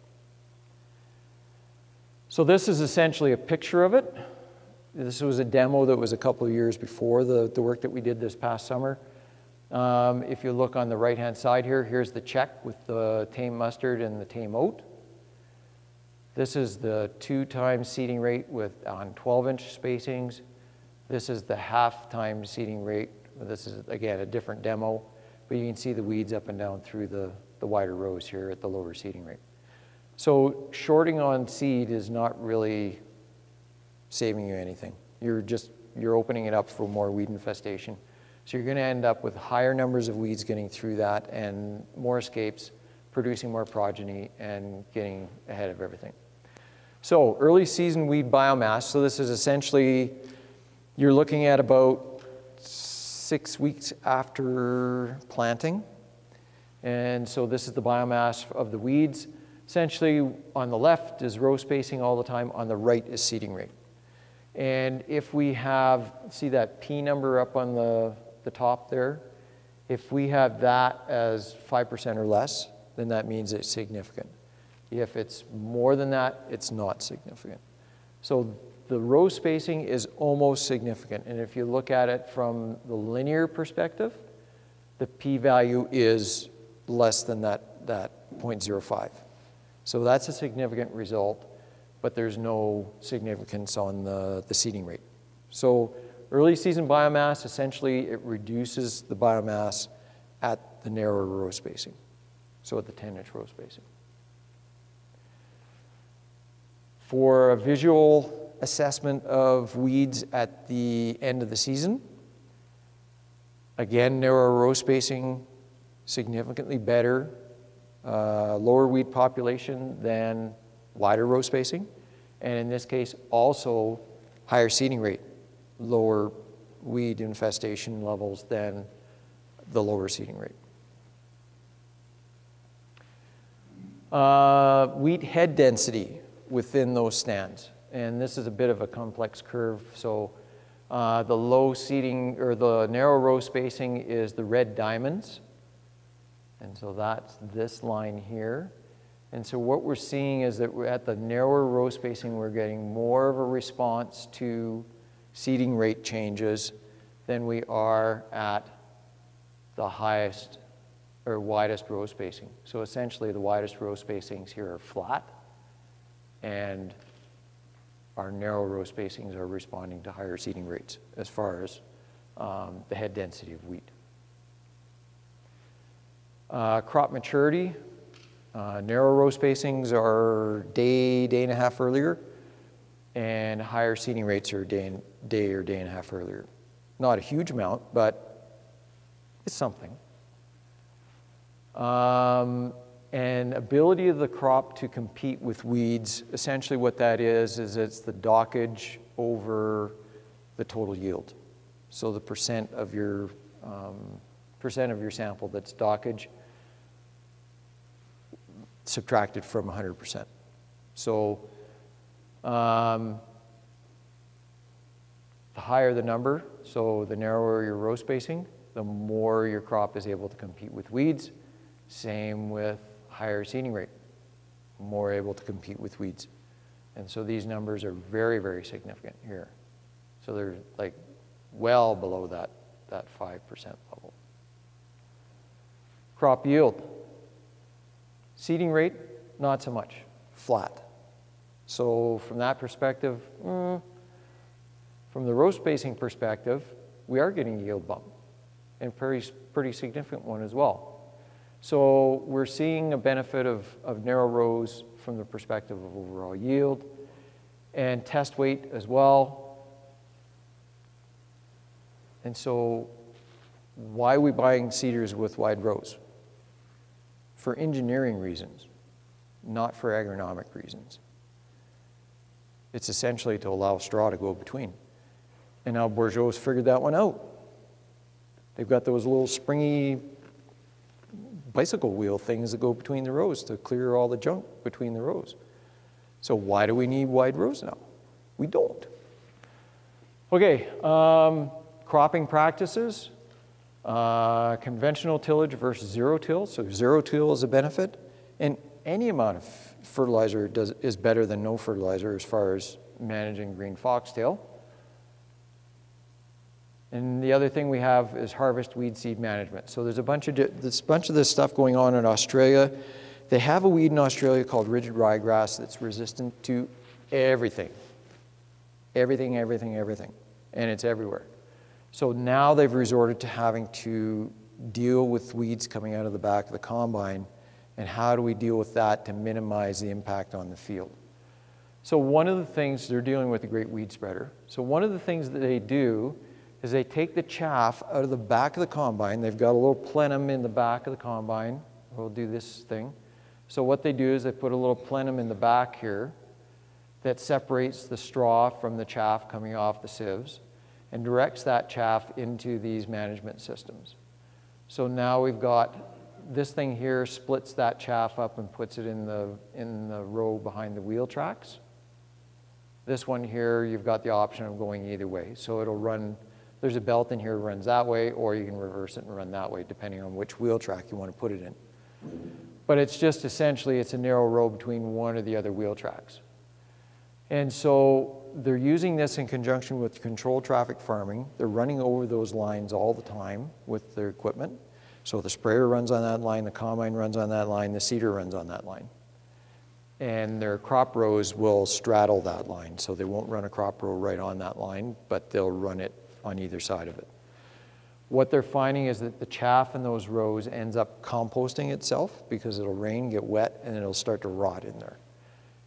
So this is essentially a picture of it. This was a demo that was a couple of years before the, the work that we did this past summer. Um, if you look on the right-hand side here, here's the check with the tame mustard and the tame oat. This is the two times seeding rate with on 12-inch spacings. This is the half time seeding rate. This is, again, a different demo, but you can see the weeds up and down through the, the wider rows here at the lower seeding rate. So shorting on seed is not really saving you anything. You're just, you're opening it up for more weed infestation. So you're going to end up with higher numbers of weeds getting through that and more escapes, producing more progeny and getting ahead of everything. So early season weed biomass. So this is essentially, you're looking at about six weeks after planting. And so this is the biomass of the weeds. Essentially on the left is row spacing all the time, on the right is seeding rate. And if we have, see that P number up on the the top there, if we have that as 5% or less, then that means it's significant. If it's more than that, it's not significant. So the row spacing is almost significant. And if you look at it from the linear perspective, the p-value is less than that, that 0.05. So that's a significant result, but there's no significance on the, the seeding rate. So Early season biomass, essentially it reduces the biomass at the narrower row spacing, so at the 10 inch row spacing. For a visual assessment of weeds at the end of the season, again, narrower row spacing, significantly better, uh, lower weed population than wider row spacing, and in this case, also higher seeding rate lower weed infestation levels than the lower seeding rate. Uh, wheat head density within those stands. And this is a bit of a complex curve. So uh, the low seeding or the narrow row spacing is the red diamonds. And so that's this line here. And so what we're seeing is that at the narrower row spacing, we're getting more of a response to seeding rate changes than we are at the highest or widest row spacing. So essentially the widest row spacings here are flat and our narrow row spacings are responding to higher seeding rates as far as um, the head density of wheat. Uh, crop maturity, uh, narrow row spacings are day, day and a half earlier, and higher seeding rates are day, and, day or day and a half earlier. Not a huge amount, but it's something. Um, and ability of the crop to compete with weeds, essentially what that is, is it's the dockage over the total yield. So the percent of your, um, percent of your sample that's dockage subtracted from 100%. So um, the higher the number, so the narrower your row spacing, the more your crop is able to compete with weeds. Same with higher seeding rate, more able to compete with weeds. And so these numbers are very, very significant here. So they're like well below that, that 5% level. Crop yield. Seeding rate, not so much, flat. So from that perspective, mm, from the row spacing perspective, we are getting a yield bump, and pretty, pretty significant one as well. So we're seeing a benefit of, of narrow rows from the perspective of overall yield, and test weight as well. And so why are we buying seeders with wide rows? For engineering reasons, not for agronomic reasons. It's essentially to allow straw to go between. And now Bourgault's figured that one out. They've got those little springy bicycle wheel things that go between the rows to clear all the junk between the rows. So why do we need wide rows now? We don't. Okay, um, cropping practices. Uh, conventional tillage versus zero till. So zero till is a benefit. And any amount of fertilizer does, is better than no fertilizer as far as managing green foxtail. And the other thing we have is harvest weed seed management. So there's a bunch of this bunch of this stuff going on in Australia. They have a weed in Australia called rigid ryegrass that's resistant to everything. Everything, everything, everything. And it's everywhere. So now they've resorted to having to deal with weeds coming out of the back of the combine, and how do we deal with that to minimize the impact on the field? So one of the things, they're dealing with a great weed spreader. So one of the things that they do is they take the chaff out of the back of the combine. They've got a little plenum in the back of the combine. We'll do this thing. So what they do is they put a little plenum in the back here that separates the straw from the chaff coming off the sieves and directs that chaff into these management systems. So now we've got this thing here splits that chaff up and puts it in the, in the row behind the wheel tracks. This one here, you've got the option of going either way. So it'll run, there's a belt in here that runs that way, or you can reverse it and run that way, depending on which wheel track you want to put it in. But it's just essentially, it's a narrow row between one or the other wheel tracks. And so they're using this in conjunction with controlled traffic farming. They're running over those lines all the time with their equipment. So the sprayer runs on that line, the combine runs on that line, the seeder runs on that line. And their crop rows will straddle that line. So they won't run a crop row right on that line, but they'll run it on either side of it. What they're finding is that the chaff in those rows ends up composting itself because it'll rain, get wet, and it'll start to rot in there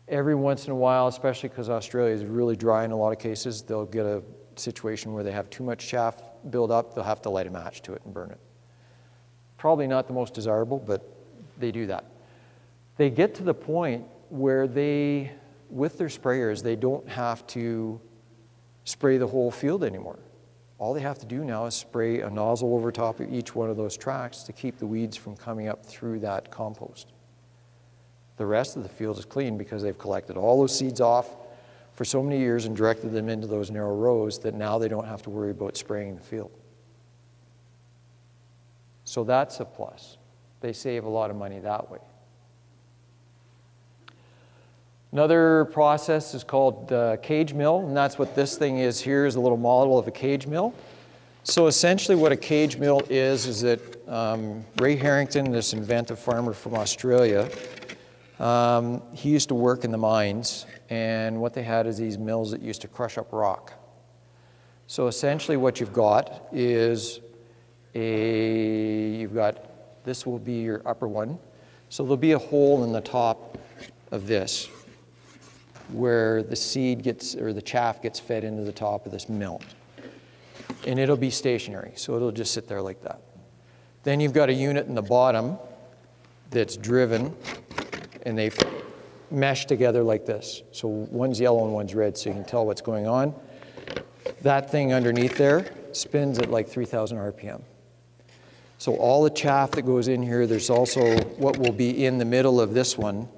every once in a while, especially because Australia is really dry in a lot of cases, they'll get a situation where they have too much chaff build up, they'll have to light a match to it and burn it. Probably not the most desirable, but they do that. They get to the point where they, with their sprayers, they don't have to spray the whole field anymore. All they have to do now is spray a nozzle over top of each one of those tracks to keep the weeds from coming up through that compost. The rest of the field is clean because they've collected all those seeds off for so many years and directed them into those narrow rows that now they don't have to worry about spraying the field. So that's a plus. they save a lot of money that way. Another process is called uh, cage mill, and that's what this thing is here is a little model of a cage mill. So essentially what a cage mill is, is that um, Ray Harrington, this inventive farmer from Australia, um, he used to work in the mines, and what they had is these mills that used to crush up rock. So essentially what you've got is a, you've got, this will be your upper one. So there'll be a hole in the top of this where the seed gets, or the chaff gets fed into the top of this mill. And it'll be stationary, so it'll just sit there like that. Then you've got a unit in the bottom that's driven, and they mesh together like this. So one's yellow and one's red, so you can tell what's going on. That thing underneath there spins at like 3,000 RPM. So all the chaff that goes in here, there's also what will be in the middle of this one,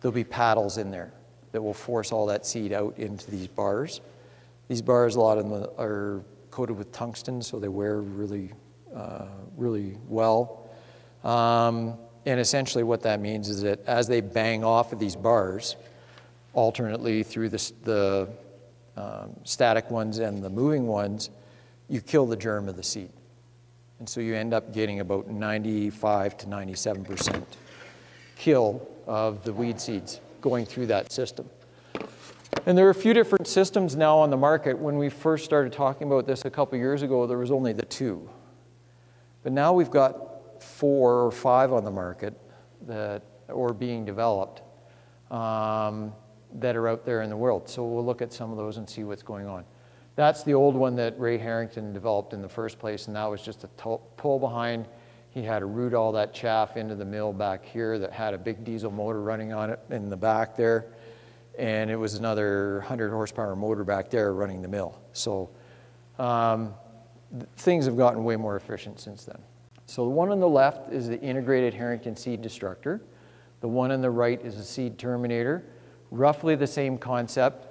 there'll be paddles in there that will force all that seed out into these bars. These bars, a lot of them are coated with tungsten, so they wear really, uh, really well. Um, and essentially what that means is that as they bang off of these bars, alternately through this, the um, static ones and the moving ones, you kill the germ of the seed. And so you end up getting about 95 to 97% kill of the weed seeds going through that system. And there are a few different systems now on the market. When we first started talking about this a couple years ago, there was only the two. But now we've got four or five on the market that or being developed um, that are out there in the world. So we'll look at some of those and see what's going on. That's the old one that Ray Harrington developed in the first place, and that was just a pull behind. He had to root all that chaff into the mill back here that had a big diesel motor running on it in the back there. And it was another 100 horsepower motor back there running the mill. So um, things have gotten way more efficient since then. So the one on the left is the integrated Harrington seed destructor. The one on the right is a seed terminator. Roughly the same concept.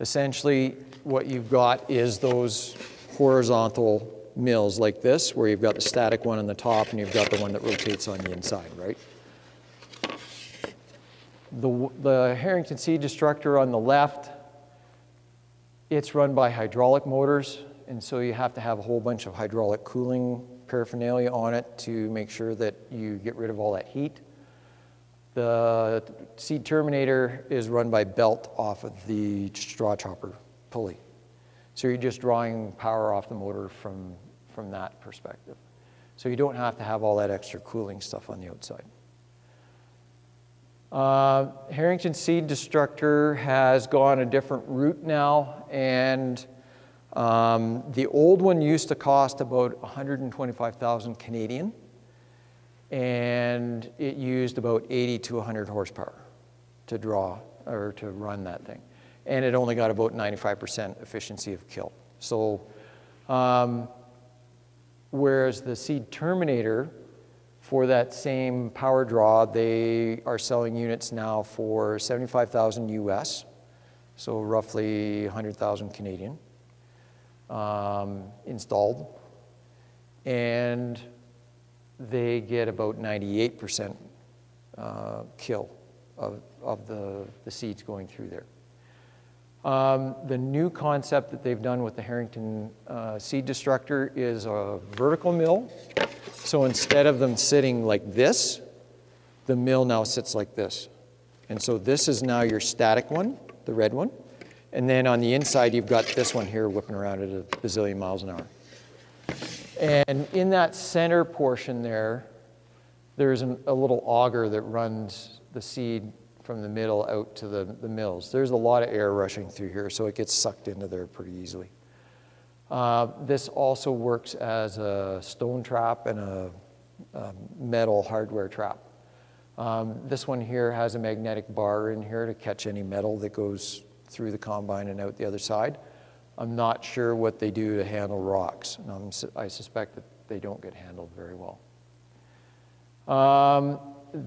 Essentially, what you've got is those horizontal mills like this, where you've got the static one on the top and you've got the one that rotates on the inside, right? The, the Harrington seed destructor on the left, it's run by hydraulic motors, and so you have to have a whole bunch of hydraulic cooling paraphernalia on it to make sure that you get rid of all that heat. The seed terminator is run by belt off of the straw chopper pulley. So you're just drawing power off the motor from, from that perspective. So you don't have to have all that extra cooling stuff on the outside. Uh, Harrington Seed Destructor has gone a different route now, and um, the old one used to cost about 125,000 Canadian and it used about 80 to 100 horsepower to draw or to run that thing. And it only got about 95% efficiency of kill. So, um, whereas the Seed Terminator, for that same power draw, they are selling units now for 75,000 US, so roughly 100,000 Canadian, um, installed. And they get about 98% uh, kill of, of the, the seeds going through there. Um, the new concept that they've done with the Harrington uh, seed destructor is a vertical mill. So instead of them sitting like this, the mill now sits like this. And so this is now your static one, the red one. And then on the inside, you've got this one here whipping around at a bazillion miles an hour. And in that center portion there, there's an, a little auger that runs the seed from the middle out to the, the mills. There's a lot of air rushing through here, so it gets sucked into there pretty easily. Uh, this also works as a stone trap and a, a metal hardware trap. Um, this one here has a magnetic bar in here to catch any metal that goes through the combine and out the other side. I'm not sure what they do to handle rocks, and i suspect that they don't get handled very well. Um,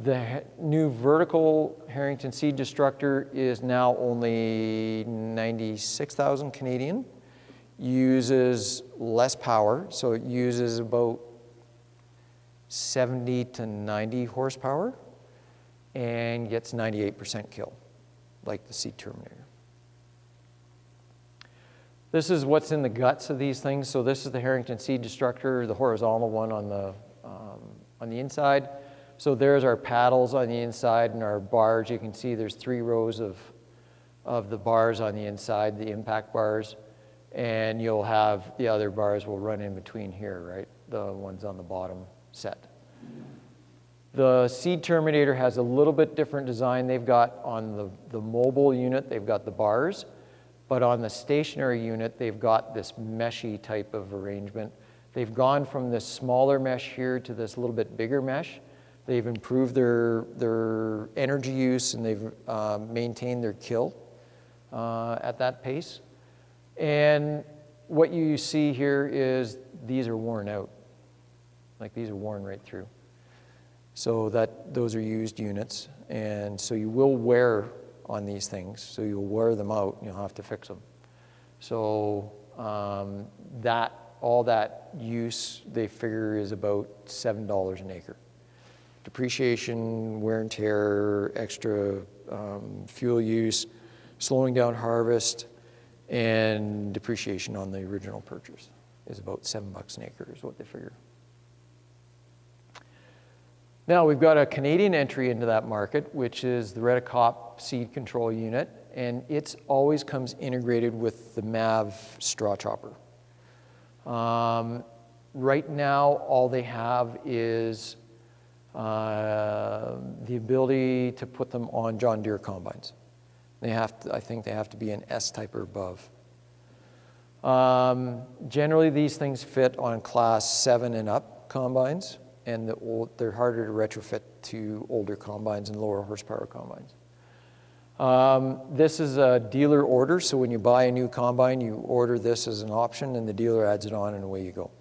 the new vertical Harrington seed destructor is now only 96,000 Canadian, uses less power, so it uses about 70 to 90 horsepower and gets 98% kill, like the seed terminator. This is what's in the guts of these things. So this is the Harrington seed destructor, the horizontal one on the, um, on the inside. So there's our paddles on the inside and our bars. You can see there's three rows of, of the bars on the inside, the impact bars. And you'll have the other bars will run in between here, right? The ones on the bottom set. The seed terminator has a little bit different design. They've got on the, the mobile unit, they've got the bars. But on the stationary unit, they've got this meshy type of arrangement. They've gone from this smaller mesh here to this little bit bigger mesh. They've improved their, their energy use and they've uh, maintained their kill uh, at that pace. And what you see here is these are worn out. Like these are worn right through. So that those are used units. And so you will wear on these things. So you'll wear them out and you'll have to fix them. So um, that, all that use, they figure is about $7 an acre. Depreciation, wear and tear, extra um, fuel use, slowing down harvest, and depreciation on the original purchase is about seven bucks an acre is what they figure. Now we've got a Canadian entry into that market, which is the Redekop seed control unit, and it always comes integrated with the MAV straw chopper. Um, right now, all they have is uh, the ability to put them on John Deere combines. They have to, I think they have to be an S type or above. Um, generally, these things fit on class seven and up combines and the old, they're harder to retrofit to older combines and lower horsepower combines. Um, this is a dealer order, so when you buy a new combine, you order this as an option and the dealer adds it on and away you go.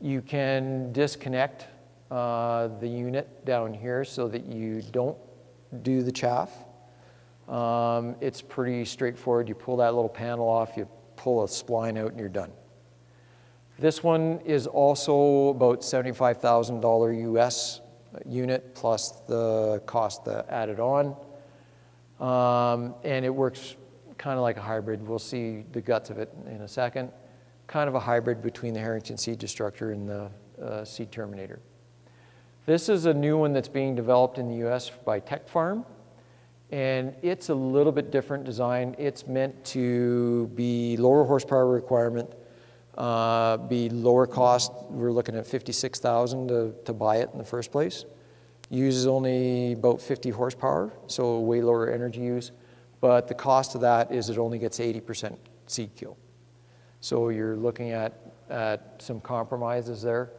You can disconnect uh, the unit down here so that you don't do the chaff. Um, it's pretty straightforward. You pull that little panel off, you pull a spline out and you're done. This one is also about $75,000 US unit plus the cost that added on. Um, and it works kind of like a hybrid. We'll see the guts of it in a second. Kind of a hybrid between the Harrington Seed Destructor and the uh, Seed Terminator. This is a new one that's being developed in the US by Tech Farm. And it's a little bit different design. It's meant to be lower horsepower requirement, uh, be lower cost. We're looking at 56,000 to, to buy it in the first place. Uses only about 50 horsepower, so way lower energy use. But the cost of that is it only gets 80% seed kill. So you're looking at, at some compromises there.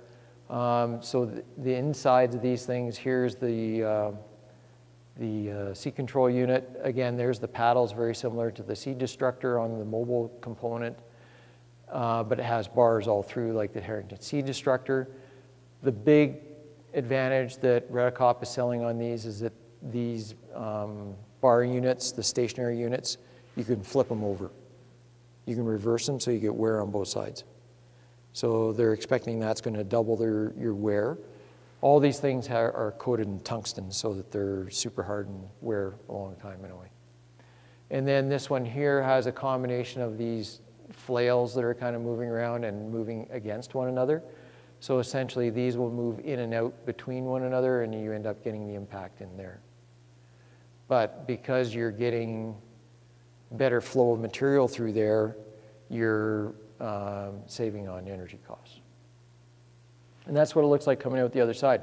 Um, so the, the, insides of these things, here's the, uh, the uh, seed control unit. Again, there's the paddles, very similar to the seed destructor on the mobile component uh, but it has bars all through like the Harrington Seed Destructor. The big advantage that Redekop is selling on these is that these um, bar units, the stationary units, you can flip them over. You can reverse them so you get wear on both sides. So they're expecting that's going to double their, your wear. All these things are coated in tungsten so that they're super hard and wear a long time anyway. And then this one here has a combination of these flails that are kind of moving around and moving against one another. So essentially these will move in and out between one another and you end up getting the impact in there. But because you're getting better flow of material through there, you're um, saving on energy costs. And that's what it looks like coming out the other side.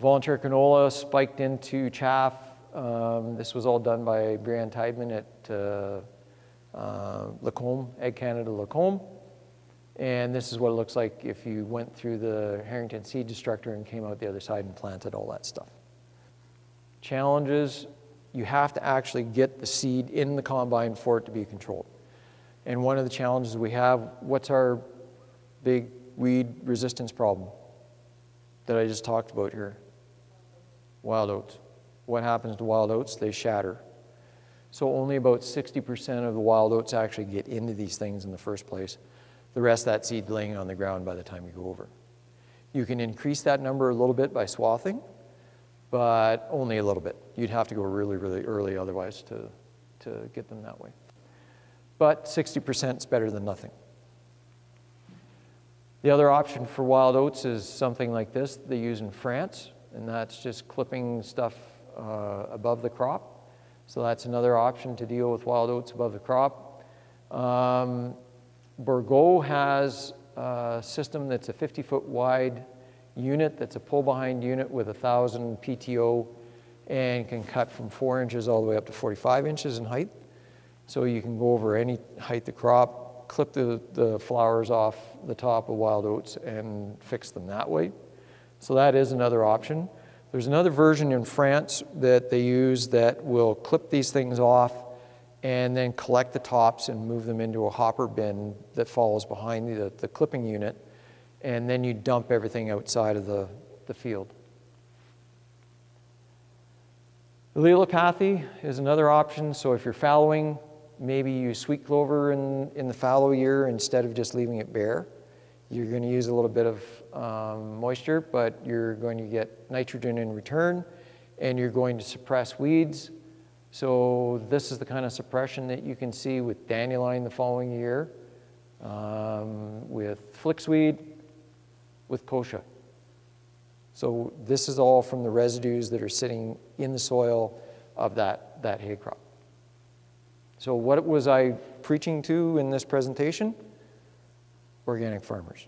Volunteer canola spiked into chaff. Um, this was all done by Breanne Tidemann at uh, uh, Lacombe, Ag Canada Lacombe. And this is what it looks like if you went through the Harrington seed destructor and came out the other side and planted all that stuff. Challenges, you have to actually get the seed in the combine for it to be controlled. And one of the challenges we have, what's our big weed resistance problem that I just talked about here? Wild oats. What happens to wild oats? They shatter. So only about 60% of the wild oats actually get into these things in the first place. The rest of that seed laying on the ground by the time you go over. You can increase that number a little bit by swathing, but only a little bit. You'd have to go really, really early otherwise to, to get them that way. But 60% is better than nothing. The other option for wild oats is something like this they use in France, and that's just clipping stuff uh, above the crop. So that's another option to deal with wild oats above the crop. Um, has a system that's a 50 foot wide unit that's a pull behind unit with a 1000 PTO and can cut from 4 inches all the way up to 45 inches in height. So you can go over any height of crop, clip the, the flowers off the top of wild oats and fix them that way. So that is another option. There's another version in France that they use that will clip these things off and then collect the tops and move them into a hopper bin that follows behind the, the clipping unit. And then you dump everything outside of the, the field. Allelopathy is another option. So if you're fallowing, maybe use sweet clover in, in the fallow year instead of just leaving it bare. You're going to use a little bit of um, moisture, but you're going to get nitrogen in return, and you're going to suppress weeds. So this is the kind of suppression that you can see with dandelion the following year, um, with flixweed, with kochia. So this is all from the residues that are sitting in the soil of that, that hay crop. So what was I preaching to in this presentation? Organic farmers.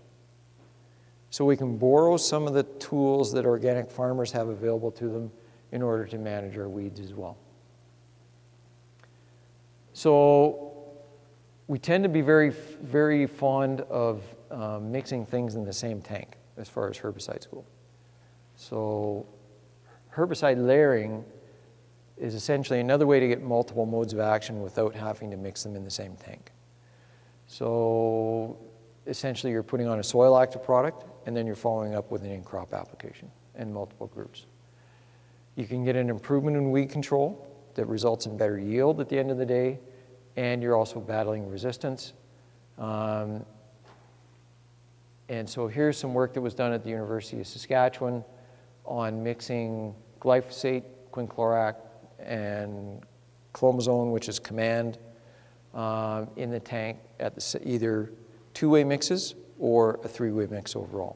So we can borrow some of the tools that organic farmers have available to them in order to manage our weeds as well. So we tend to be very, very fond of um, mixing things in the same tank as far as herbicides go. So herbicide layering is essentially another way to get multiple modes of action without having to mix them in the same tank. So essentially you're putting on a soil active product and then you're following up with an in-crop application in multiple groups. You can get an improvement in weed control that results in better yield at the end of the day, and you're also battling resistance. Um, and so here's some work that was done at the University of Saskatchewan on mixing glyphosate, quinclorac, and clomazone, which is command, um, in the tank at the, either two-way mixes or a three-way mix overall.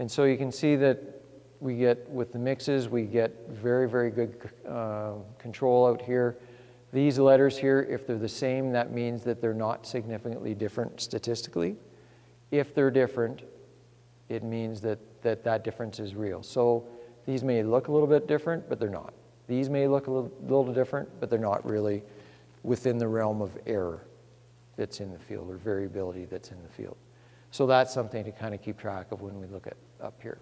And so you can see that we get, with the mixes, we get very, very good uh, control out here. These letters here, if they're the same, that means that they're not significantly different statistically. If they're different, it means that that, that difference is real. So these may look a little bit different, but they're not. These may look a little, little different, but they're not really within the realm of error that's in the field or variability that's in the field. So that's something to kind of keep track of when we look at up here.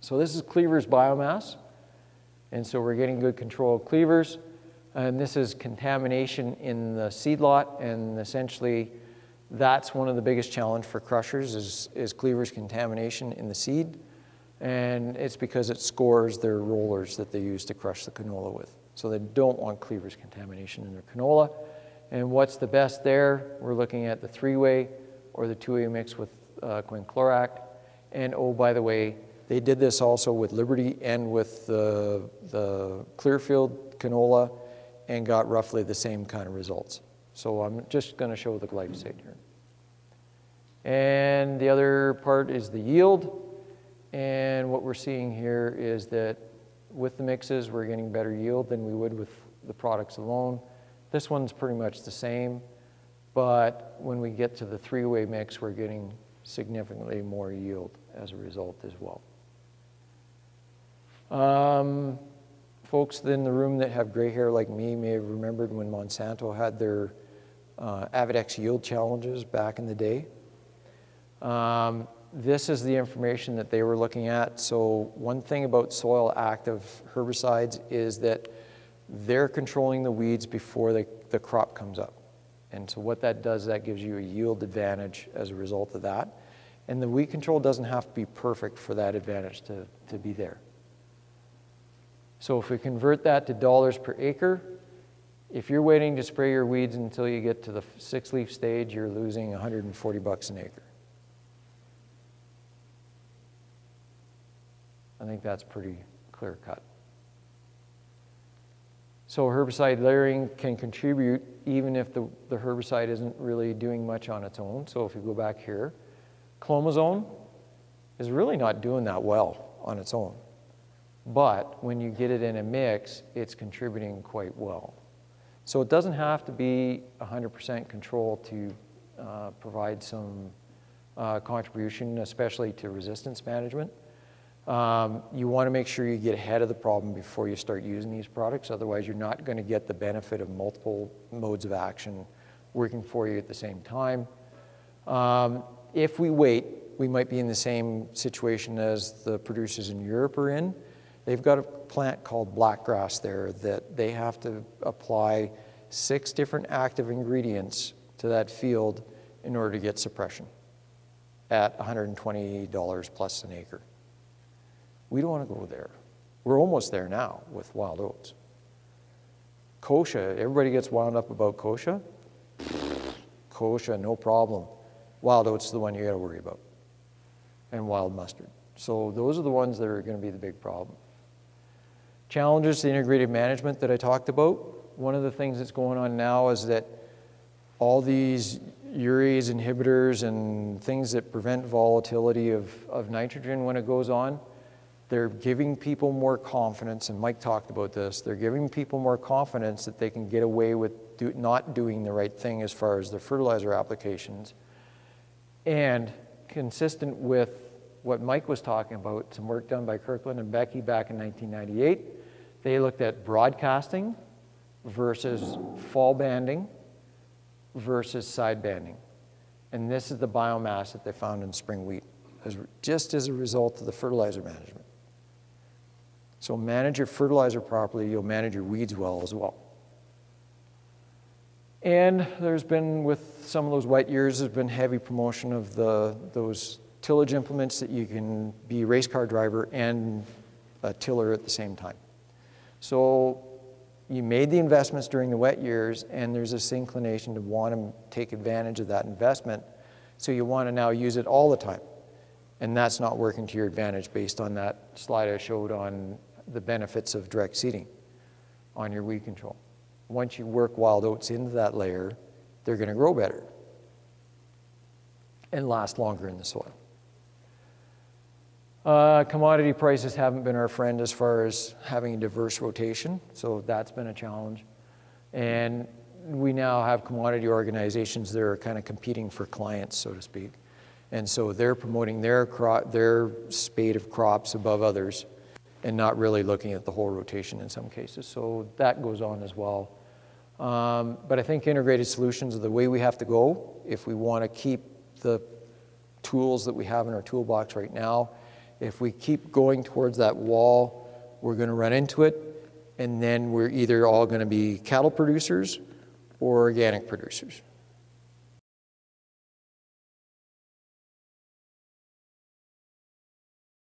So this is cleavers biomass. And so we're getting good control of cleavers. And this is contamination in the seed lot. And essentially, that's one of the biggest challenge for crushers is, is cleavers contamination in the seed and it's because it scores their rollers that they use to crush the canola with. So they don't want cleavers contamination in their canola. And what's the best there? We're looking at the three-way or the two-way mix with uh, quinclorac. And oh, by the way, they did this also with Liberty and with the, the Clearfield canola and got roughly the same kind of results. So I'm just going to show the glyphosate here. And the other part is the yield. And what we're seeing here is that with the mixes, we're getting better yield than we would with the products alone. This one's pretty much the same, but when we get to the three-way mix, we're getting significantly more yield as a result as well. Um, folks in the room that have gray hair like me may have remembered when Monsanto had their uh, Avadex yield challenges back in the day. Um, this is the information that they were looking at. So one thing about soil active herbicides is that they're controlling the weeds before the, the crop comes up. And so what that does, that gives you a yield advantage as a result of that. And the weed control doesn't have to be perfect for that advantage to, to be there. So if we convert that to dollars per acre, if you're waiting to spray your weeds until you get to the six leaf stage, you're losing 140 bucks an acre. I think that's pretty clear cut. So herbicide layering can contribute even if the, the herbicide isn't really doing much on its own. So if you go back here, clomazone is really not doing that well on its own. But when you get it in a mix, it's contributing quite well. So it doesn't have to be 100% control to uh, provide some uh, contribution, especially to resistance management. Um, you want to make sure you get ahead of the problem before you start using these products. Otherwise, you're not going to get the benefit of multiple modes of action working for you at the same time. Um, if we wait, we might be in the same situation as the producers in Europe are in. They've got a plant called blackgrass there that they have to apply six different active ingredients to that field in order to get suppression at $120 plus an acre. We don't want to go there. We're almost there now with wild oats. Kochia, everybody gets wound up about kochia. Kochia, no problem. Wild oats is the one you got to worry about. And wild mustard. So those are the ones that are going to be the big problem. Challenges to integrated management that I talked about. One of the things that's going on now is that all these urease inhibitors and things that prevent volatility of, of nitrogen when it goes on, they're giving people more confidence, and Mike talked about this, they're giving people more confidence that they can get away with do, not doing the right thing as far as their fertilizer applications. And consistent with what Mike was talking about, some work done by Kirkland and Beckie back in 1998, they looked at broadcasting versus fall banding versus side banding. And this is the biomass that they found in spring wheat, as, just as a result of the fertilizer management. So manage your fertilizer properly, you'll manage your weeds well as well. And there's been, with some of those wet years, there's been heavy promotion of the, those tillage implements that you can be race car driver and a tiller at the same time. So you made the investments during the wet years, and there's this inclination to want to take advantage of that investment. So you want to now use it all the time. And that's not working to your advantage based on that slide I showed on the benefits of direct seeding on your weed control. Once you work wild oats into that layer, they're going to grow better and last longer in the soil. Uh, commodity prices haven't been our friend as far as having a diverse rotation, so that's been a challenge. And we now have commodity organizations that are kind of competing for clients, so to speak. And so they're promoting their, crop, their spade of crops above others and not really looking at the whole rotation in some cases. So that goes on as well. Um, but I think integrated solutions are the way we have to go if we want to keep the tools that we have in our toolbox right now. If we keep going towards that wall, we're going to run into it, and then we're either all going to be cattle producers or organic producers.